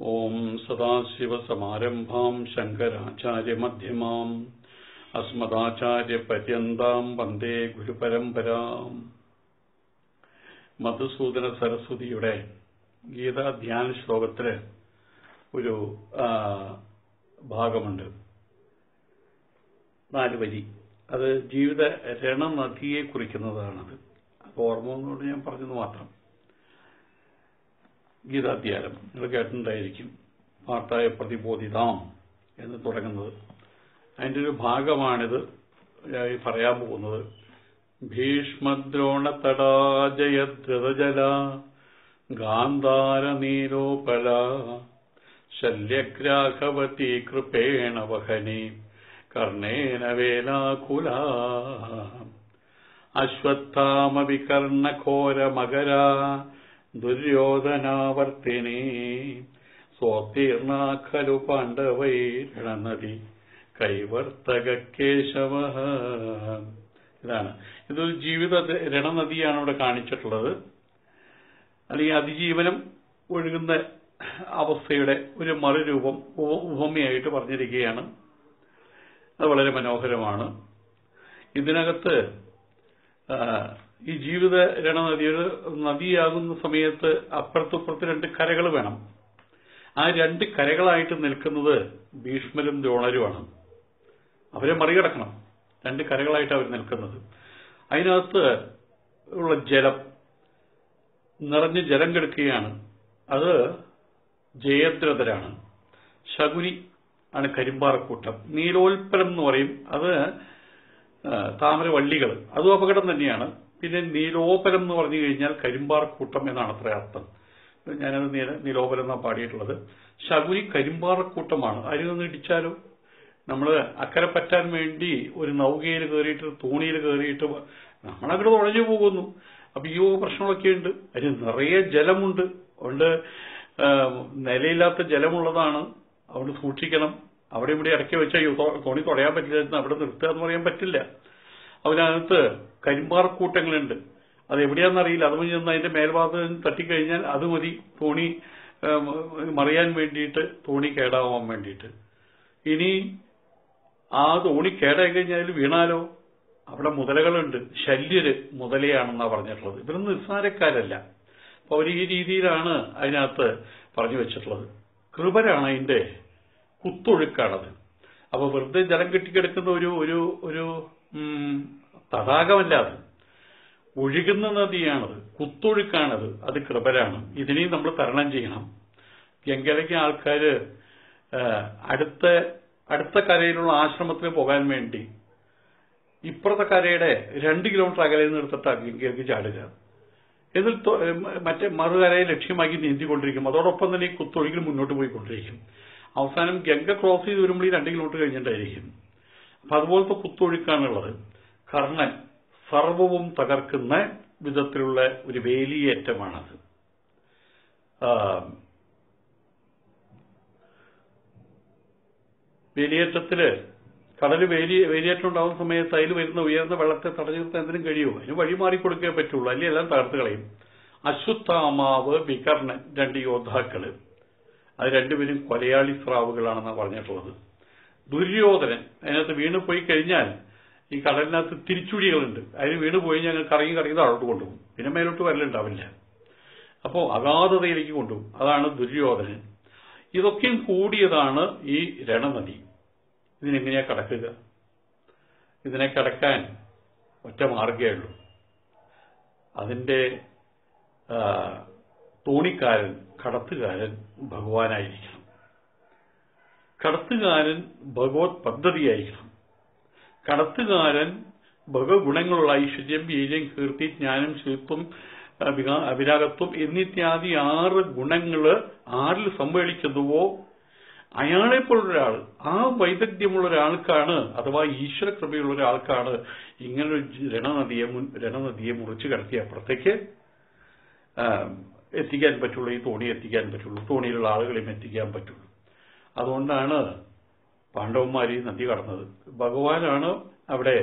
ഓം സദാശിവസമാരംഭാം ശങ്കരാചാര്യമധ്യമാം അസ്മദാചാര്യപര്യന്താം വന്ദേ ഗുരുപരമ്പരാം മധുസൂദന സരസ്വതിയുടെ ഗീതാധ്യാന ശ്ലോകത്തിൽ ഒരു ഭാഗമുണ്ട്. നാല് വരി. അത് ജീവിത രണനദിയെ കുറിക്കുന്നതാണത്. അപ്പോൾ ഓർമ്മ എന്നോട് ഞാൻ പറഞ്ഞത് മാത്രം. ഗീതാധ്യാനം നിങ്ങൾ കേട്ടിട്ടുണ്ടായിരിക്കും. പാട്ടായ പ്രതിബോധിതാം എന്ന് തുടങ്ങുന്നത്. അതിന്റെ ഒരു ഭാഗമാണിത് പറയാൻ പോകുന്നത്. ഭീഷ്മദ്രോണ തടാജയദ്രതജല ഗാന്ധാര നീരോപല ശല്യഗ്രാഹവതി കൃപേണ വഹനി കർണേന വേലാകുല. അശ്വത്ഥാമവികർണഘോര ദുര്യോധനാവർത്തിനി സ്വോത്തീർണ ഖലു പാണ്ഡവൈരണനദി കൈവർത്തക കേശവ ഇതാണ്. ഇതൊരു ജീവിത രണനദിയാണ് ഇവിടെ കാണിച്ചിട്ടുള്ളത്. അല്ലെങ്കിൽ അതിജീവനം ഒഴുകുന്ന അവസ്ഥയുടെ ഒരു മറുരൂപം ഉപ- ഉപമയായിട്ട് പറഞ്ഞിരിക്കുകയാണ്. അത് വളരെ മനോഹരമാണ്. ഇതിനകത്ത് ഈ ജീവിത രണനദി ഒരു നദിയാകുന്ന സമയത്ത് അപ്പുറത്തുപ്പുറത്ത് രണ്ട് കരകൾ വേണം. ആ രണ്ട് കരകളായിട്ട് നിൽക്കുന്നത് ഭീഷ്മരും ദ്രോണരുമാണ്. അവരെ മറികടക്കണം. രണ്ട് കരകളായിട്ട് അവർ നിൽക്കുന്നത്. അതിനകത്ത് ഉള്ള ജലം നിറഞ്ഞ് ജലം കെടുക്കുകയാണ്. അത് ജയദ്രഥരാണ്. ശകുനി ആണ് കരിമ്പാറക്കൂട്ടം. നീലോൽപ്പലം എന്ന് പറയും. അത് താമരവള്ളികൾ അതും അപകടം തന്നെയാണ്. പിന്നെ നീലോപരം എന്ന് പറഞ്ഞു കഴിഞ്ഞാൽ കരിമ്പാർ കൂട്ടം എന്നാണ് അത്ര അർത്ഥം. ഞാനത് നീല നീലോപലം എന്നാണ് പാടിയിട്ടുള്ളത്. ശകുനി കരിമ്പാറക്കൂട്ടമാണ്. അരി നിന്ന് ഇടിച്ചാലോ നമ്മൾ അക്കരെ പറ്റാൻ വേണ്ടി ഒരു നൗകയിൽ കയറിയിട്ട് തോണിയിൽ കയറിയിട്ട് നമ്മളങ്ങോട്ട് തുഴഞ്ഞു പോകുന്നു. അപ്പൊ ഈ പ്രശ്നങ്ങളൊക്കെ ഉണ്ട്. അതിന് നിറയെ ജലമുണ്ട്. അതുകൊണ്ട് നിലയില്ലാത്ത ജലമുള്ളതാണ്. അവിടെ സൂക്ഷിക്കണം. അവിടെ ഇവിടെ ഇടയ്ക്ക് വെച്ചാൽ തോണി തുഴയാൻ പറ്റില്ല. അവിടെ നിർത്തുക എന്ന് പറയാൻ പറ്റില്ല. അതിനകത്ത് കരിമ്പാറക്കൂട്ടങ്ങളുണ്ട് അത് എവിടെയാണെന്നറിയില്ല അത് ചെന്ന് അതിന്റെ മേൽഭാഗത്ത് തട്ടിക്കഴിഞ്ഞാൽ അത് മതി. തോണി മറിയാൻ വേണ്ടിയിട്ട് തോണി കേടാവാൻ വേണ്ടിയിട്ട്. ഇനി ആ തോണി കേടായി കഴിഞ്ഞാൽ വീണാലോ? അവിടെ മുതലകളുണ്ട്. ശല്യര് മുതലയാണെന്നാണ് പറഞ്ഞിട്ടുള്ളത്. ഇവരൊന്നും നിസ്സാരക്കാരല്ല. അപ്പൊ അവർ ഈ രീതിയിലാണ് അതിനകത്ത് പറഞ്ഞു വെച്ചിട്ടുള്ളത്. കൃപരാണ് അതിന്റെ കുത്തൊഴുക്കാണത്. അപ്പൊ വെറുതെ ജലം കെട്ടിക്കിടക്കുന്ന ഒരു ഒരു ഒരു ഉം, തടാകമല്ല അത് ഒഴുകുന്ന നദിയാണത് കുത്തൊഴുക്കാണത് അത് കൃപരാണ്. ഇതിനെയും നമ്മൾ തരണം ചെയ്യണം. ഗംഗയിലേക്ക് ആൾക്കാർ അടുത്ത അടുത്ത കരയിലുള്ള ആശ്രമത്തിന് പോകാൻ വേണ്ടി ഇപ്പുറത്തെ കരയുടെ രണ്ട് കിലോമീറ്റർ അകലെ നിന്ന് എടുത്തിട്ടാണ് ഗംഗയിലേക്ക് ചാടുക. എന്നിട്ട് മറ്റേ മറുകരയെ ലക്ഷ്യമാക്കി നീന്തിക്കൊണ്ടിരിക്കും. അതോടൊപ്പം തന്നെ ഈ കുത്തൊഴുകിൽ മുന്നോട്ട് പോയിക്കൊണ്ടിരിക്കും. അവസാനം ഗംഗ ക്രോസ് ചെയ്ത് വരുമ്പോൾ ഈ രണ്ട് കിലോമീറ്റർ കഴിഞ്ഞിട്ടായിരിക്കും. അപ്പൊ അതുപോലത്തെ കുത്തൊഴുക്കാണുള്ളത്. കർണൻ സർവവും തകർക്കുന്ന വിധത്തിലുള്ള ഒരു വേലിയേറ്റമാണത്. വേലിയേറ്റത്തിൽ കടൽ വേലി വേലിയേറ്റം ഉണ്ടാകുന്ന സമയത്ത് അതിൽ വരുന്ന ഉയർന്ന വെള്ളത്തെ തടഞ്ഞു നിർത്താൻ എന്തിനും കഴിയുമോ? അതിന് വഴി മാറിക്കൊടുക്കേ പറ്റുള്ളൂ. അല്ലെങ്കിൽ എല്ലാം തകർത്ത് കളയും. അശ്വത്ഥാമാവ് വികർണൻ രണ്ട് യോദ്ധാക്കൾ. അത് രണ്ടുപേരും കൊലയാളി സ്രാവുകളാണെന്നാണ് പറഞ്ഞിട്ടുള്ളത്. ദുര്യോധനൻ അതിനകത്ത് വീണ് പോയി കഴിഞ്ഞാൽ ഈ കടലിനകത്ത് തിരിച്ചുടികളുണ്ട് അതിന് വീണ് പോയി ഞങ്ങൾ കറങ്ങി കറങ്ങി താഴോട്ട് കൊണ്ടുപോകും. പിന്നെ മേലോട്ട് വരലുണ്ടാവില്ല. അപ്പോ അഗാധതയിലേക്ക് കൊണ്ടുപോകും. അതാണ് ദുര്യോധനൻ. ഇതൊക്കെയും കൂടിയതാണ് ഈ രണനദി. ഇതിനെങ്ങനെയാ കടക്കുക? ഇതിനെ കടക്കാൻ ഒറ്റ മാർഗേ ഉള്ളൂ. അതിന്റെ തോണിക്കാരൻ കടത്തുകാരൻ ഭഗവാനായിരിക്കണം കടത്തുകാരൻ ഭഗവത് പദ്ധതിയായിരിക്കണം. കടത്തുകാരൻ ഭഗഗുണങ്ങളുള്ള ഐശ്വര്യം വീര്യം കീർത്തി ജ്ഞാനം ശില്പം അവിരാഗത്വം എന്നിത്യാദി ആറ് ഗുണങ്ങൾ ആരിൽ സമ്മേളിക്കുന്നുവോ അയാളെ ഒരാൾ ആ വൈദഗ്ധ്യമുള്ള ഒരാൾക്കാണ് അഥവാ ഈശ്വര കൃപയുള്ള ഒരാൾക്കാണ് ഇങ്ങനൊരു ജ- രണനദിയെ മുൻ രണനദിയെ മുറിച്ച് കടത്തി അപ്പുറത്തേക്ക് എത്തിക്കാൻ പറ്റുള്ളൂ ഈ തോണി എത്തിക്കാൻ പറ്റുള്ളൂ തോണിയിലുള്ള ആളുകളെയും എത്തിക്കാൻ പറ്റുള്ളൂ. അതുകൊണ്ടാണ് പാണ്ഡവന്മാർ ഈ നദി കടന്നത്. ഭഗവാനാണ് അവിടെ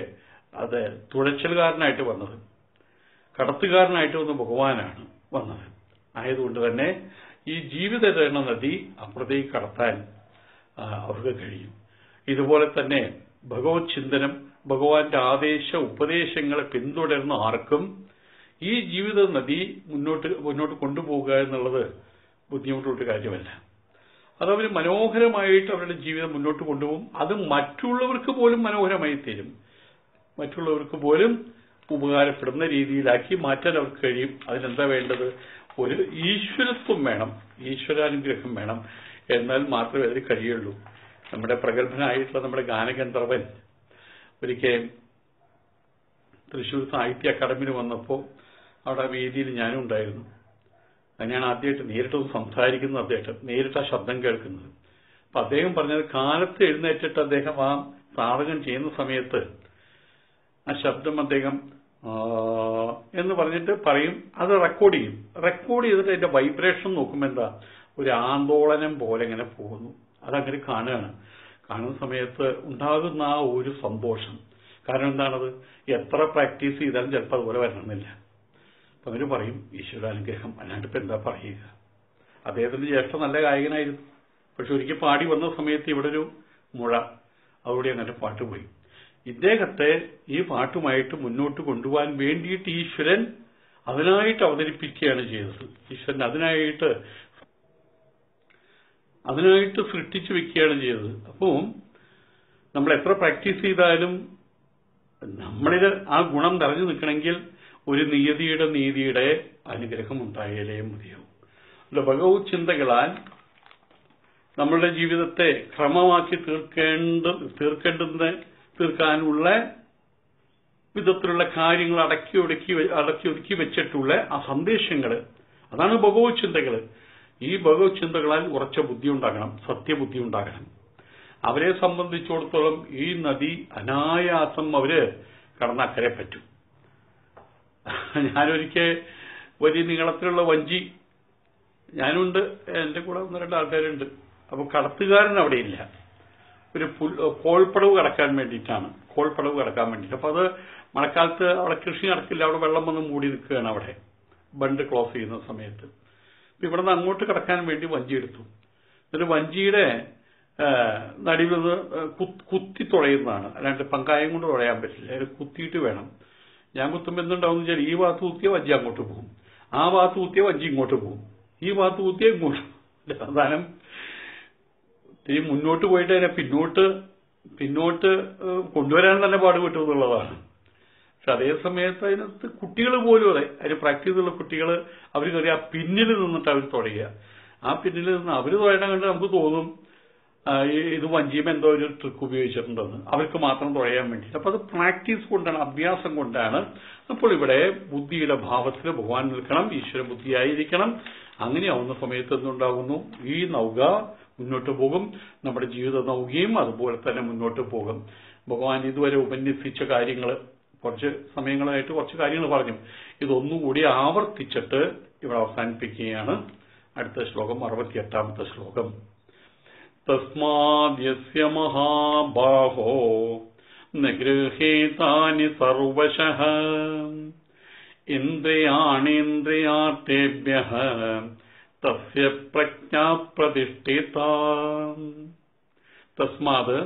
അത് തുഴച്ചിലുകാരനായിട്ട് വന്നത്. കടത്തുകാരനായിട്ട് വന്ന ഭഗവാനാണ് വന്നത്. ആയതുകൊണ്ട് തന്നെ ഈ ജീവിത തരണ നദി അപ്പുറത്തേക്ക് കടത്താൻ അവർക്ക് കഴിയും. ഇതുപോലെ തന്നെ ഭഗവത് ചിന്തനം ഭഗവാന്റെ ആദേശ ഉപദേശങ്ങളെ പിന്തുടരുന്ന ആർക്കും ഈ ജീവിത നദി മുന്നോട്ട് മുന്നോട്ട് കൊണ്ടുപോകുക എന്നുള്ളത് ബുദ്ധിമുട്ടുള്ള കാര്യമല്ല. അതവർ മനോഹരമായിട്ട് അവരുടെ ജീവിതം മുന്നോട്ട് കൊണ്ടുപോകും. അത് മറ്റുള്ളവർക്ക് പോലും മനോഹരമായി തരും. മറ്റുള്ളവർക്ക് പോലും ഉപകാരപ്പെടുന്ന രീതിയിലാക്കി മാറ്റാൻ അവർക്ക് കഴിയും. അതിനെന്താ വേണ്ടത്? ഒരു ഈശ്വരത്വം വേണം. ഈശ്വരാനുഗ്രഹം വേണം. എന്നാൽ മാത്രമേ അതിന് കഴിയുള്ളൂ. നമ്മുടെ പ്രഗത്ഭനായിട്ടുള്ള നമ്മുടെ ഗാനഗന്ധർവൻ ഒരിക്കൽ തൃശൂർ സാഹിത്യ അക്കാദമിയിൽ വന്നപ്പോൾ അവിടെ വേദിയിൽ ഞാനും ഉണ്ടായിരുന്നു. അത് ഞാൻ ആദ്യമായിട്ട് നേരിട്ട് സംസാരിക്കുന്നത് അദ്ദേഹം നേരിട്ട് ആ ശബ്ദം കേൾക്കുന്നത്. അപ്പൊ അദ്ദേഹം പറഞ്ഞത് കാലത്ത് എഴുന്നേറ്റിട്ട് അദ്ദേഹം ആ സാധകം ചെയ്യുന്ന സമയത്ത് ആ ശബ്ദം അദ്ദേഹം എന്ന് പറഞ്ഞിട്ട് പറയും അത് റെക്കോർഡ് ചെയ്യും. റെക്കോർഡ് ചെയ്തിട്ട് അതിന്റെ വൈബ്രേഷൻ നോക്കുമ്പോൾ എന്താ? ഒരു ആന്തോളനം പോലെ ഇങ്ങനെ പോകുന്നു. അതങ്ങനെ കാണുകയാണ്. കാണുന്ന സമയത്ത് ഉണ്ടാകുന്ന ആ ഒരു സന്തോഷം. കാരണം എന്താണത്? എത്ര പ്രാക്ടീസ് ചെയ്താലും ചിലപ്പോൾ അതുപോലെ വരണമെന്നില്ല. അപ്പൊ അവർ പറയും ഈശ്വരാനുഗ്രഹം അല്ലാണ്ട് ഇപ്പൊ എന്താ പറയുക? അദ്ദേഹത്തിന്റെ ജ്യേഷ്ഠ നല്ല ഗായകനായിരുന്നു. പക്ഷെ ഒരിക്കൽ പാടി വന്ന സമയത്ത് ഇവിടെ ഒരു മുഴ അവിടെ അങ്ങനെ പാട്ട് പോയി. ഇദ്ദേഹത്തെ ഈ പാട്ടുമായിട്ട് മുന്നോട്ട് കൊണ്ടുപോകാൻ വേണ്ടിയിട്ട് ഈശ്വരൻ അതിനായിട്ട് അവതരിപ്പിക്കുകയാണ് ചെയ്തത്. ഈശ്വരൻ അതിനായിട്ട് അതിനായിട്ട് സൃഷ്ടിച്ചു വെക്കുകയാണ് ചെയ്തത്. അപ്പോൾ നമ്മൾ എത്ര പ്രാക്ടീസ് ചെയ്താലും നമ്മളിൽ ആ ഗുണം നിറഞ്ഞു നിൽക്കണമെങ്കിൽ ഒരു നിയതിയുടെ നീതിയുടെ അനുഗ്രഹം ഉണ്ടായാലേ മതിയാവും. അല്ല ഭഗവത് ചിന്തകളാൽ നമ്മളുടെ ജീവിതത്തെ ക്രമമാക്കി തീർക്കേണ്ട തീർക്കേണ്ടുന്ന തീർക്കാനുള്ള വിധത്തിലുള്ള കാര്യങ്ങൾ അടക്കി ഒടുക്കി അടക്കി ഒതുക്കി വെച്ചിട്ടുള്ള ആ സന്ദേശങ്ങൾ അതാണ് ഭഗവത് ചിന്തകൾ ഈ ഭഗവത് ചിന്തകളാൽ ഉറച്ച ബുദ്ധി ഉണ്ടാകണം സത്യബുദ്ധി ഉണ്ടാകണം. അവരെ സംബന്ധിച്ചിടത്തോളം ഈ നദി അനായാസം അവർ കടന്നക്കരെ പറ്റും. ഞാനൊരിക്കൽ വലിയ നീളത്തിലുള്ള വഞ്ചി ഞാനുണ്ട് എന്റെ കൂടെ ഒന്ന് രണ്ട് ആൾക്കാരുണ്ട്. അപ്പൊ കടത്തുകാരൻ അവിടെ ഇല്ല. ഒരു പുൽ കോൾപ്പടവ് കടക്കാൻ വേണ്ടിയിട്ടാണ്. കോൾപ്പടവ് കടക്കാൻ വേണ്ടിയിട്ട്. അപ്പൊ അത് മഴക്കാലത്ത് അവിടെ കൃഷി നടക്കില്ല. അവിടെ വെള്ളം വന്ന് മൂടി നിൽക്കുകയാണ് അവിടെ. ബണ്ട് ക്ലോസ് ചെയ്യുന്ന സമയത്ത്. അപ്പൊ ഇവിടെ നിന്ന് അങ്ങോട്ട് കടക്കാൻ വേണ്ടി വഞ്ചി എടുത്തു. എന്നിട്ട് വഞ്ചിയുടെ നടുവിൽ നിന്ന് കുത്തി തുഴയുന്നതാണ്. അല്ലാണ്ട് പങ്കായം കൊണ്ട് തുഴയാൻ പറ്റില്ല. കുത്തിയിട്ട് വേണം. ഞാൻ കുത്തുമ്പോൾ എന്തുണ്ടാവും വെച്ചാൽ ഈ ഭാഗത്ത് കുത്തിയ വജ്ജി അങ്ങോട്ട് പോകും. ആ ഭാഗത്ത് കുത്തിയ വജ്ജി ഇങ്ങോട്ട് പോകും. ഈ ഭാഗത്ത് കുത്തിയ ഇങ്ങോട്ട്. അവസാനം ഇത്തിരി മുന്നോട്ട് പോയിട്ട് അതിനെ പിന്നോട്ട് പിന്നോട്ട് കൊണ്ടുവരാൻ തന്നെ പാടുപെട്ടു എന്നുള്ളതാണ്. പക്ഷെ അതേ സമയത്ത് അതിനകത്ത് കുട്ടികൾ പോലും അതെ അതിന് പ്രാക്ടീസ് ഉള്ള കുട്ടികൾ അവർ കയറി ആ പിന്നിൽ നിന്നിട്ട് അവർ തുടയുക ആ പിന്നിൽ നിന്ന് അവർ തുടങ്ങാൻ കണ്ട് നമുക്ക് തോന്നും ഈ- ഇത് വഞ്ചിയും എന്തോ ഒരു ട്രിക്ക് ഉപയോഗിച്ചിട്ടുണ്ടെന്ന്. അവർക്ക് മാത്രം തുഴയാൻ വേണ്ടി അപ്പൊ അത് പ്രാക്ടീസ് കൊണ്ടാണ് അഭ്യാസം കൊണ്ടാണ് അപ്പോൾ ഇവിടെ ബുദ്ധിയുടെ ഭാവത്തിൽ ഭഗവാൻ നിൽക്കണം ഈശ്വര ബുദ്ധിയായിരിക്കണം. അങ്ങനെയാവുന്ന സമയത്ത് എന്തുണ്ടാകുന്നു? ഈ നൗക മുന്നോട്ട് പോകും നമ്മുടെ ജീവിത നൗകയും അതുപോലെ തന്നെ മുന്നോട്ട് പോകും. ഭഗവാൻ ഇതുവരെ ഉപന്യസിച്ച കാര്യങ്ങൾ കുറച്ച് സമയങ്ങളായിട്ട് കുറച്ച് കാര്യങ്ങൾ പറഞ്ഞു. ഇതൊന്നുകൂടി ആവർത്തിച്ചിട്ട് ഇവിടെ അവസാനിപ്പിക്കുകയാണ് അടുത്ത ശ്ലോകം അറുപത്തിയെട്ടാമത്തെ ശ്ലോകം. തസ്മാദ്യസ്യ മഹാബാഹോ നിഗൃഹീതാനി സർവശഃ ഇന്ദ്രിയാണീന്ദ്രിയാർത്ഥേഭ്യ തസ്യ പ്രജ്ഞാ പ്രതിഷ്ഠിത തസ്മാത്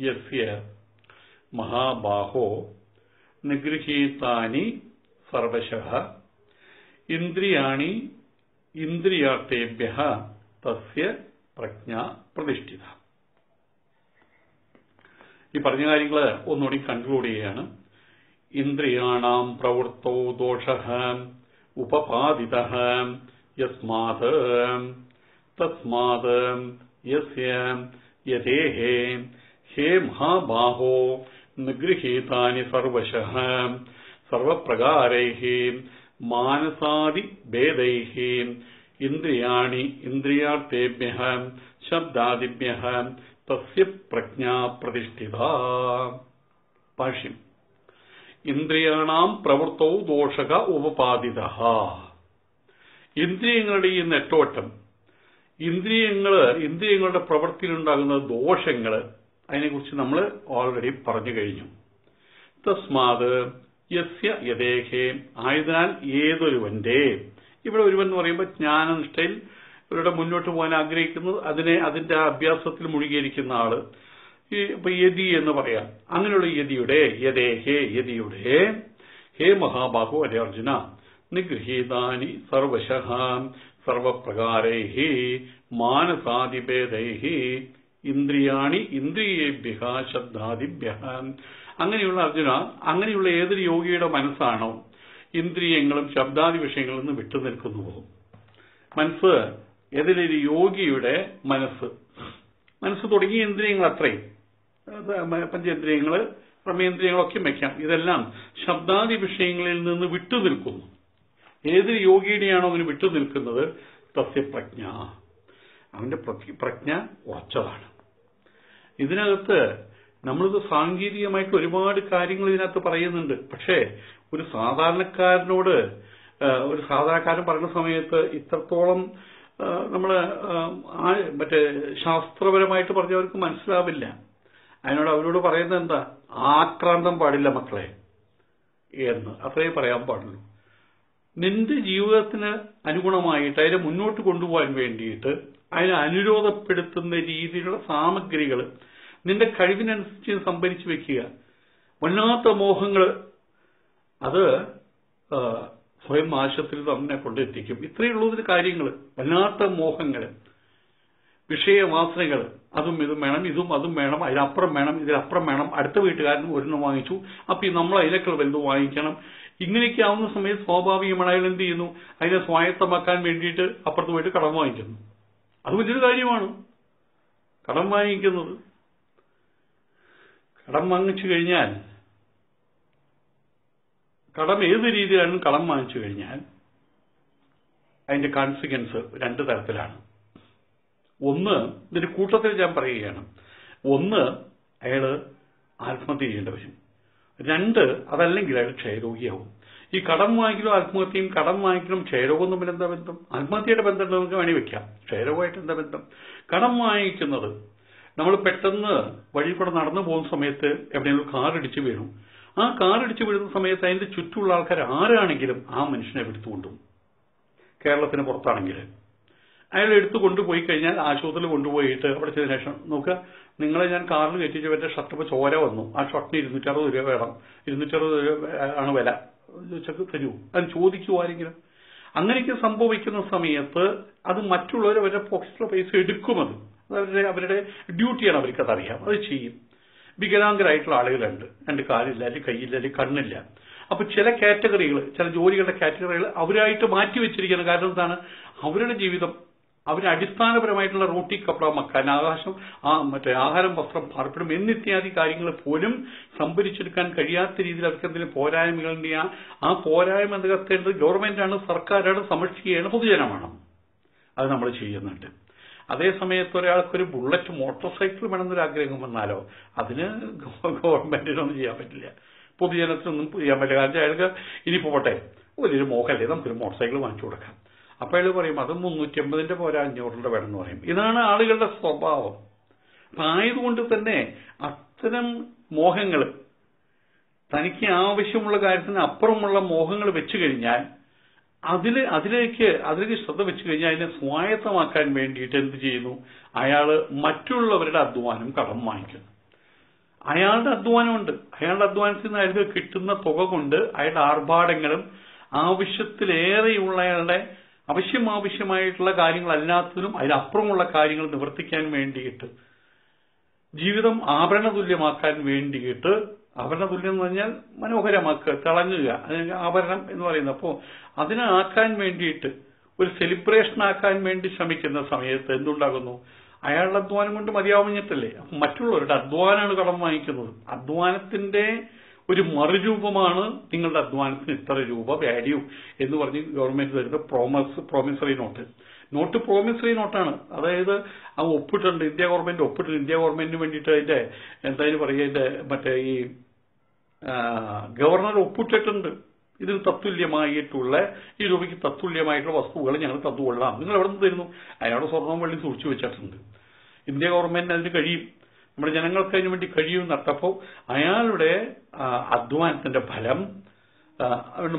യസ്യ മഹാബാഹോ നിഗൃഹീതാനി സർവശഃ ഇന്ദ്രിയാണി ഇന്ദ്രിയാർത്ഥേഭ്യ തസ്യ പ്രജ്ഞ പ്രതിഷ്ഠിത. ഈ പറഞ്ഞ കാര്യങ്ങൾ ഒന്നുകൂടി കൺക്ലൂഡ് ചെയ്യുകയാണ്. ഇന്ദ്രിയാണാം പ്രവൃത്തോ ദോഷ ഉപപാദിത യസ്മാത് തസ്മാത് യസ്യ യഥേഹേ ഹേ മഹാബാഹോ നിഗൃഹീതാനി സർവശഃ സർവപ്രകാരൈ മാനസാദി ഭേദൈः ഇന്ദ്രിയാണി ഇന്ദ്രിയാർത്ഥേഭ്യः ശബ്ദാദിഭ്യः തസ്യ ഭാഷ്യം. ഇന്ദ്രിയാണാം പ്രവൃത്തോ ദോഷക ഉപപാദിത. ഇന്ദ്രിയങ്ങളുടെ ഈ നെട്ടോട്ടം ഇന്ദ്രിയങ്ങൾ ഇന്ദ്രിയങ്ങളുടെ പ്രവൃത്തിയിലുണ്ടാകുന്ന ദോഷങ്ങൾ അതിനെക്കുറിച്ച് നമ്മൾ ഓൾറെഡി പറഞ്ഞു കഴിഞ്ഞു. തസ്മാത് യസ്യ യഥേഹേ. ആയതിനാൽ ഏതൊരുവന്റെ? ഇവിടെ ഒരുവൻ എന്ന് പറയുമ്പോൾ ജ്ഞാനനിഷ്ഠയിൽ ഇവരുടെ മുന്നോട്ട് പോകാൻ ആഗ്രഹിക്കുന്നത് അതിനെ അതിന്റെ അഭ്യാസത്തിൽ മുഴുകിയിരിക്കുന്ന ആൾ. ഈ ഇപ്പൊ യതി എന്ന് പറയാം. അങ്ങനെയുള്ള യതിയുടെ യതേ ഹേ യതിയുടെ ഹേ മഹാബാഹു അരേ അർജുന നിഗൃഹീതാനി സർവശഃ സർവപ്രകാരൈ മാനസാദിഭേദൈ ഇന്ദ്രിയാണി ഇന്ദ്രിയേഭ്യ ശബ്ദാദിഭ്യ അങ്ങനെയുള്ള അർജുന അങ്ങനെയുള്ള ഏതൊരു യോഗിയുടെ മനസ്സാണോ ഇന്ദ്രിയങ്ങളും ശബ്ദാദി വിഷയങ്ങളിൽ നിന്ന് വിട്ടുനിൽക്കുന്നുവോ? മനസ്സ് ഏതൊരു യോഗിയുടെ മനസ്സ്? മനസ്സ് തുടങ്ങിയ ഇന്ദ്രിയങ്ങൾ അത്രയും. പഞ്ചേന്ദ്രിയങ്ങൾ ക്രമേന്ദ്രിയങ്ങളൊക്കെ വയ്ക്കാം ഇതെല്ലാം ശബ്ദാദി വിഷയങ്ങളിൽ നിന്ന് വിട്ടുനിൽക്കുന്നു ഏതൊരു യോഗിയുടെയാണോ അവന് വിട്ടുനിൽക്കുന്നത് തസ്യപ്രജ്ഞ അവന്റെ പ്രജ്ഞ ഉറച്ചതാണ്. ഇതിനകത്ത് നമ്മളിത് സാങ്കേതികമായിട്ട് ഒരുപാട് കാര്യങ്ങൾ ഇതിനകത്ത് പറയുന്നുണ്ട്. പക്ഷേ ഒരു സാധാരണക്കാരനോട് ഒരു സാധാരണക്കാരൻ പറയുന്ന സമയത്ത് ഇത്രത്തോളം ആ, മറ്റേ ശാസ്ത്രപരമായിട്ട് പറഞ്ഞവർക്ക് മനസ്സിലാവില്ല. അതിനോട് അവരോട് പറയുന്നത് എന്താ? ആക്രാന്തം പാടില്ല മക്കളെ എന്ന്. അത്രേ പറയാൻ പാടുള്ളൂ. നിന്റെ ജീവിതത്തിന് അനുഗുണമായിട്ട് അതിനെ മുന്നോട്ട് കൊണ്ടുപോകാൻ വേണ്ടിയിട്ട് അതിനെ അനുരോധപ്പെടുത്തുന്ന രീതിയിലുള്ള സാമഗ്രികൾ നിന്റെ കഴിവിനനുസരിച്ച് സംഭരിച്ചു വെക്കുക. വല്ലാത്ത മോഹങ്ങൾ അത് സ്വയം നാശത്തിൽ തന്നെ കൊണ്ടെത്തിക്കും. ഇത്രയുള്ളതിന് കാര്യങ്ങൾ. വല്ലാത്ത മോഹങ്ങൾ വിഷയവാസനകൾ. അതും ഇതും വേണം ഇതും അതും വേണം അതിലപ്പുറം വേണം ഇതിലപ്പുറം വേണം. അടുത്ത വീട്ടുകാരൻ ഒരെണ്ണം വാങ്ങിച്ചു. അപ്പൊ നമ്മൾ അതിനേക്കാൾ വലുത് വാങ്ങിക്കണം. ഇങ്ങനെയൊക്കെ ആവുന്ന സമയത്ത് സ്വാഭാവികമാണ് അയാൾ എന്ത് ചെയ്യുന്നു? അതിനെ സ്വായത്തമാക്കാൻ വേണ്ടിയിട്ട് അപ്പുറത്ത് പോയിട്ട് കടം വാങ്ങിക്കുന്നു. അത് വലിയൊരു കാര്യമാണ്. കടം വാങ്ങിക്കുന്നത്. കടം വാങ്ങിച്ചു കഴിഞ്ഞാൽ കടം ഏത് രീതിയിലാണ് കടം വാങ്ങിച്ചു കഴിഞ്ഞാൽ അതിന്റെ കോൺസിക്വൻസ് രണ്ട് തരത്തിലാണ്. ഒന്ന് ഇതിന്റെ കൂട്ടത്തിൽ ഞാൻ പറയുകയാണ്. ഒന്ന് അയാൾ ആത്മഹത്യ ചെയ്യേണ്ടി വരും. രണ്ട് അതല്ലെങ്കിൽ അയാൾ ക്ഷയരോഗിയാവും. ഈ കടം വാങ്ങിക്കലും ആത്മഹത്യയും കടം വാങ്ങിക്കലും ക്ഷയരോഗം തമ്മിൽ എന്താ ബന്ധം? ആത്മഹത്യയുടെ ബന്ധം നമുക്ക് വേണി വെക്കാം. ക്ഷയരോഗമായിട്ട് എന്താ ബന്ധം? കടം വാങ്ങിക്കുന്നത് നമ്മൾ പെട്ടെന്ന് വഴി കൂടെ നടന്നു പോകുന്ന സമയത്ത് എവിടെയെങ്കിലും കാർ ഇടിച്ചു വീണു. ആ കാർ ഇടിച്ചു വീഴുന്ന സമയത്ത് അതിന്റെ ചുറ്റുമുള്ള ആൾക്കാർ ആരാണെങ്കിലും ആ മനുഷ്യനെ എടുത്തുകൊണ്ടും കേരളത്തിന് പുറത്താണെങ്കിൽ. അയാൾ എടുത്തു കൊണ്ടുപോയി കഴിഞ്ഞാൽ ആശുപത്രിയിൽ കൊണ്ടുപോയിട്ട് അവിടെ ചെയ്തതിനു ശേഷം നോക്കുക നിങ്ങളെ ഞാൻ കാറിൽ കയറ്റിച്ചവരുടെ ഷർട്ടിപ്പോ ചോര വന്നു. ആ ഷർട്ടിന് ഇരുന്നൂറ്ററുപത് രൂപ വേണം. ഇരുന്നൂറ്ററുപത് രൂപ ആണ് വില. ചോദിച്ചൊക്കെ തരൂ. അത് ചോദിക്കൂ ആരെങ്കിലും. അങ്ങനെയൊക്കെ സംഭവിക്കുന്ന സമയത്ത് അത് മറ്റുള്ളവർ അവരുടെ പോക്കറ്റിലെ പൈസ എടുക്കുമത് അവരുടെ അവരുടെ ഡ്യൂട്ടിയാണ് അവർക്കത് അറിയാം അത് ചെയ്യും. വികലാംഗരായിട്ടുള്ള ആളുകളുണ്ട്. രണ്ട് കാലില്ല അല്ലെങ്കിൽ കൈയില്ല അല്ലെങ്കിൽ കണ്ണില്ല. അപ്പൊ ചില കാറ്റഗറികൾ ചില ജോലികളുടെ കാറ്റഗറികൾ അവരായിട്ട് മാറ്റി വെച്ചിരിക്കുന്നത് കാരണം എന്താണ്? അവരുടെ ജീവിതം അവരെ അടിസ്ഥാനപരമായിട്ടുള്ള റൂട്ടി കപ്പള മക്കാൻ ആകാശം ആ മറ്റേ ആഹാരം വസ്ത്രം പാർപ്പിടം എന്നിത്യാദി കാര്യങ്ങൾ പോലും സംഭരിച്ചെടുക്കാൻ കഴിയാത്ത രീതിയിൽ അവർക്ക് എന്തെങ്കിലും പോരായ്മകളുണ്ട് ആ പോരായ്മ നികത്തേണ്ടത് ഗവൺമെന്റാണ് സർക്കാരാണ് സമഷ്ടിയാണ് പൊതുജനമാണ്. അത് നമ്മൾ ചെയ്യുന്നുണ്ട്. അതേ സമയത്ത് ഒരാൾക്ക് ഒരു ബുള്ളറ്റ് മോട്ടോർ സൈക്കിൾ വേണമെന്നൊരു ആഗ്രഹം വന്നാലോ? അതിന് ഗവൺമെന്റിനൊന്നും ചെയ്യാൻ പറ്റില്ല. പൊതുജനത്തിനൊന്നും ചെയ്യാൻ പറ്റില്ല. കാരണം അയാൾക്ക് ഇനി പോട്ടെ. വലിയൊരു മോഹല്ലേ? നമുക്കൊരു മോട്ടോർ സൈക്കിൾ വാങ്ങിച്ചു കൊടുക്കാം. അപ്പൊ അയാൾ പറയും അത് മുന്നൂറ്റി അമ്പതിന്റെ പോരാ അഞ്ഞൂറിന്റെ വേണം എന്ന് പറയും. ഇതാണ് ആളുകളുടെ സ്വഭാവം. അപ്പൊ ആയതുകൊണ്ട് തന്നെ അത്തരം മോഹങ്ങൾ തനിക്ക് ആവശ്യമുള്ള കാര്യത്തിന് അപ്പുറമുള്ള മോഹങ്ങൾ വെച്ചു കഴിഞ്ഞാൽ അതിൽ അതിലേക്ക് അതിലേക്ക് ശ്രദ്ധ വെച്ചു കഴിഞ്ഞാൽ അതിനെ സ്വായത്തമാക്കാൻ വേണ്ടിയിട്ട് എന്ത് ചെയ്യുന്നു? അയാൾ മറ്റുള്ളവരുടെ അധ്വാനം കടം വാങ്ങിക്കുന്നു. അയാളുടെ അധ്വാനമുണ്ട്. അയാളുടെ അധ്വാനത്തിൽ നിന്ന് അയാൾക്ക് കിട്ടുന്ന തുക കൊണ്ട് അയാളുടെ ആർഭാടങ്ങളും ആവശ്യത്തിലേറെയുള്ള അയാളുടെ അവശ്യം ആവശ്യമായിട്ടുള്ള കാര്യങ്ങളല്ലാത്തതിനും അതിനപ്പുറമുള്ള കാര്യങ്ങൾ നിവർത്തിക്കാൻ വേണ്ടിയിട്ട് ജീവിതം ആഭരണ തുല്യമാക്കാൻ വേണ്ടിയിട്ട് ആഭരണതുല്യം എന്ന് പറഞ്ഞാൽ മനോഹരമാക്കുക തിളങ്ങുക. അതിന് ആഭരണം എന്ന് പറയുന്നത്. അപ്പോൾ അതിനെ ആക്കാൻ വേണ്ടിയിട്ട് ഒരു സെലിബ്രേഷൻ ആക്കാൻ വേണ്ടി ശ്രമിക്കുന്ന സമയത്ത് എന്തുണ്ടാകുന്നു? അയാളുടെ അധ്വാനം കൊണ്ട് മതിയാവുന്നിട്ടല്ലേ? അപ്പൊ മറ്റുള്ളവരുടെ അധ്വാനമാണ് കടം വാങ്ങിക്കുന്നത്. അധ്വാനത്തിന്റെ ഒരു മറുരൂപമാണ് നിങ്ങളുടെ അധ്വാനത്തിന് ഇത്ര രൂപ വാല്യൂ എന്ന് പറഞ്ഞ് ഗവൺമെന്റ് തരുന്ന promise promissory note note promissory നോട്ടാണ്. അതായത് ആ ഒപ്പിട്ടുണ്ട് ഇന്ത്യ ഗവൺമെന്റ് ഒപ്പിട്ടുണ്ട് ഇന്ത്യ ഗവൺമെന്റിന് വേണ്ടിയിട്ട് അതിന്റെ എന്തായാലും പറയുക അതിന്റെ മറ്റേ ഈ ഗവർണർ ഒപ്പിട്ടിട്ടുണ്ട്. ഇതിന് തത്തുല്യമായിട്ടുള്ള ഈ രൂപയ്ക്ക് തത്തുല്യമായിട്ടുള്ള വസ്തുക്കൾ ഞങ്ങൾ തന്നുകൊള്ളാം. നിങ്ങൾ എവിടെ നിന്ന് തരുന്നു? അയാളുടെ സ്വർണവും വെള്ളി സൂക്ഷിച്ചു വെച്ചിട്ടുണ്ട്. ഇന്ത്യ ഗവൺമെന്റിന് അതിന് കഴിയും. നമ്മുടെ ജനങ്ങൾക്ക് അതിനു വേണ്ടി കഴിയും നട്ടപ്പോൾ അയാളുടെ അധ്വാനത്തിന്റെ ഫലം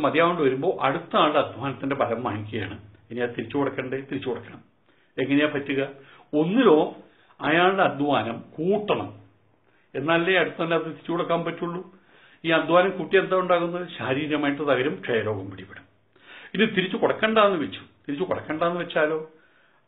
മതിയാവേണ്ടി വരുമ്പോൾ അടുത്ത ആളുടെ അധ്വാനത്തിന്റെ ഫലം വാങ്ങിക്കുകയാണ്. ഇനി അത് തിരിച്ചു കൊടുക്കണ്ടേ? തിരിച്ചു കൊടുക്കണം. എങ്ങനെയാ പറ്റുക? ഒന്നിലോ അയാളുടെ അധ്വാനം കൂട്ടണം. എന്നാലേ അടുത്തന്നെ അത് തിരിച്ചു കൊടുക്കാൻ പറ്റുള്ളൂ? ഈ അധ്വാനം കൂട്ടി എന്താ ഉണ്ടാകുന്നത്? ശാരീരികമായിട്ട് തകരും ക്ഷയരോഗം പിടിപെടും. ഇനി തിരിച്ചു കൊടുക്കണ്ടെന്ന് വെച്ചു. തിരിച്ചു കൊടുക്കണ്ടെന്ന് വെച്ചാലോ?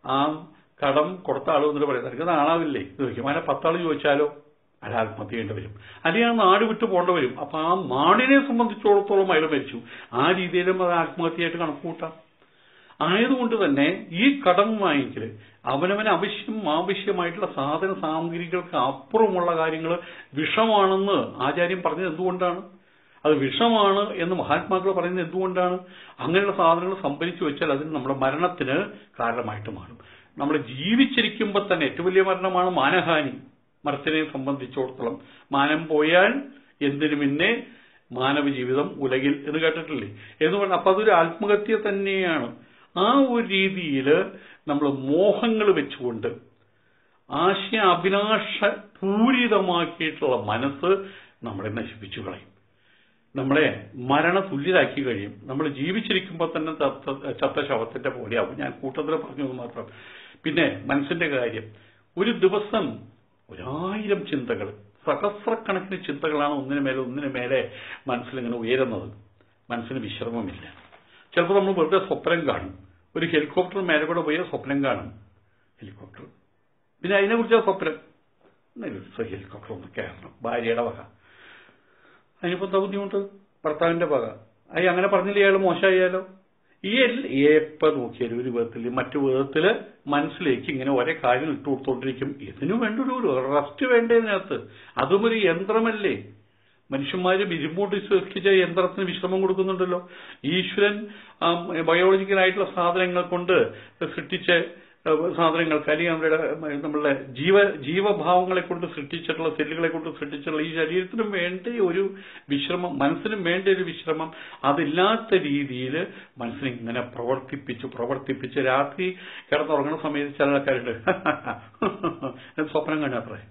ആ കടം കൊടുത്ത ആളോ എന്നിട്ട് പറയാം നിനക്ക് നാളാവില്ലേ എന്ന് ചോദിക്കും അങ്ങനെ പത്താൾ ചോദിച്ചാലോ? അയാൾ ആത്മഹത്യ ചെയ്യേണ്ടി വരും. അല്ലെങ്കിൽ ആ നാട് വിട്ടു പോകേണ്ടി വരും. അപ്പൊ ആ നാടിനെ സംബന്ധിച്ചിടത്തോളം അയാൾ മരിച്ചു. ആ രീതിയിലും അത് ആത്മഹത്യയായിട്ട് കണക്കുകൂട്ടാം. ആയതുകൊണ്ട് തന്നെ ഈ കടം വാങ്ങിക്കൽ അവനവന് ആവശ്യം ആവശ്യമായിട്ടുള്ള സാധന സാമഗ്രികൾക്ക് അപ്പുറമുള്ള കാര്യങ്ങൾ വിഷമാണെന്ന് ആചാര്യം പറഞ്ഞത് എന്തുകൊണ്ടാണ്? അത് വിഷമാണ് എന്ന് മഹാത്മാക്കൾ പറയുന്നത് എന്തുകൊണ്ടാണ്? അങ്ങനെയുള്ള സാധനങ്ങൾ സംഭരിച്ചു വെച്ചാൽ അതിന് നമ്മുടെ മരണത്തിന് കാരണമായിട്ട് മാറും. നമ്മൾ ജീവിച്ചിരിക്കുമ്പോൾ തന്നെ ഏറ്റവും വലിയ മരണമാണ് മാനഹാനി. മരത്തിനെ സംബന്ധിച്ചിടത്തോളം മാനം പോയാൽ എന്തിനു പിന്നെ മാനവ ജീവിതം ഉലകിൽ എന്ന് കേട്ടിട്ടില്ലേ? എന്ന് പറഞ്ഞാൽ അപ്പൊ അതൊരു ആത്മഹത്യ തന്നെയാണ്. ആ ഒരു രീതിയിൽ നമ്മൾ മോഹങ്ങൾ വെച്ചുകൊണ്ട് ആശയ അഭിലാഷ പൂരിതമാക്കിയിട്ടുള്ള മനസ്സ് നമ്മളെ നശിപ്പിച്ചു കളയും. നമ്മളെ മരണ തുല്യരാക്കി കഴിയും. നമ്മൾ ജീവിച്ചിരിക്കുമ്പോൾ തന്നെ ചത്ത ശവത്തിന്റെ പോലെയാവും. ഞാൻ കൂട്ടത്തിൽ പറഞ്ഞത് മാത്രം. പിന്നെ മനസ്സിന്റെ കാര്യം. ഒരു ദിവസം ഒരായിരം ചിന്തകൾ സഹസ്രക്കണക്കിന് ചിന്തകളാണ് ഒന്നിനു മേലെ ഒന്നിനു മേലെ മനസ്സിലിങ്ങനെ ഉയരുന്നത്. മനസ്സിന് വിശ്രമമില്ല. ചിലപ്പോൾ നമ്മൾ വെറുതെ സ്വപ്നം കാണും. ഒരു ഹെലികോപ്റ്റർ മേലെ കൂടെ പോയാൽ സ്വപ്നം കാണും. ഹെലികോപ്റ്റർ. പിന്നെ അതിനെക്കുറിച്ച് സ്വപ്നം? എന്നാ ഒരു ഹെലികോപ്റ്റർ ഒന്ന് കയറണം. ഭാര്യയുടെ വക. അതിനിപ്പോ എന്താ ബുദ്ധിമുട്ട്? ഭർത്താവിന്റെ വക. അയ്യ അങ്ങനെ പറഞ്ഞില്ല അയാൾ മോശമായാലോ? ഈ എപ്പ നോക്കിയാലും ഒരു വിധത്തിൽ മറ്റു വിധത്തിൽ മനസ്സിലേക്ക് ഇങ്ങനെ ഒരേ കാര്യം ഇട്ട് കൊടുത്തോണ്ടിരിക്കും. ഇതിനു വേണ്ട ഒരു റെസ്റ്റ് വേണ്ടതിനകത്ത് അതും ഒരു യന്ത്രമല്ലേ? മനുഷ്യന്മാര് ഇരുമ്പോട്ട് സൃഷ്ടിച്ച യന്ത്രത്തിന് വിശ്രമം കൊടുക്കുന്നുണ്ടല്ലോ. ഈശ്വരൻ ബയോളജിക്കലായിട്ടുള്ള സാധനങ്ങൾ കൊണ്ട് സൃഷ്ടിച്ച സാധനങ്ങൾ സാധനങ്ങൾക്ക് അല്ലെങ്കിൽ നമ്മുടെ നമ്മളുടെ ജീവ ജീവഭാവങ്ങളെ കൊണ്ട് സൃഷ്ടിച്ചിട്ടുള്ള സെല്ലുകളെ കൊണ്ട് സൃഷ്ടിച്ചിട്ടുള്ള ഈ ശരീരത്തിനും വേണ്ട ഒരു വിശ്രമം മനസ്സിനും വേണ്ട ഒരു വിശ്രമം അതില്ലാത്ത രീതിയിൽ മനസ്സിനെ ഇങ്ങനെ പ്രവർത്തിപ്പിച്ച് പ്രവർത്തിപ്പിച്ച് രാത്രി കിടന്നുറങ്ങുന്ന സമയത്ത് ചില ആൾക്കാരുണ്ട്. സ്വപ്നം കാണാത്രേ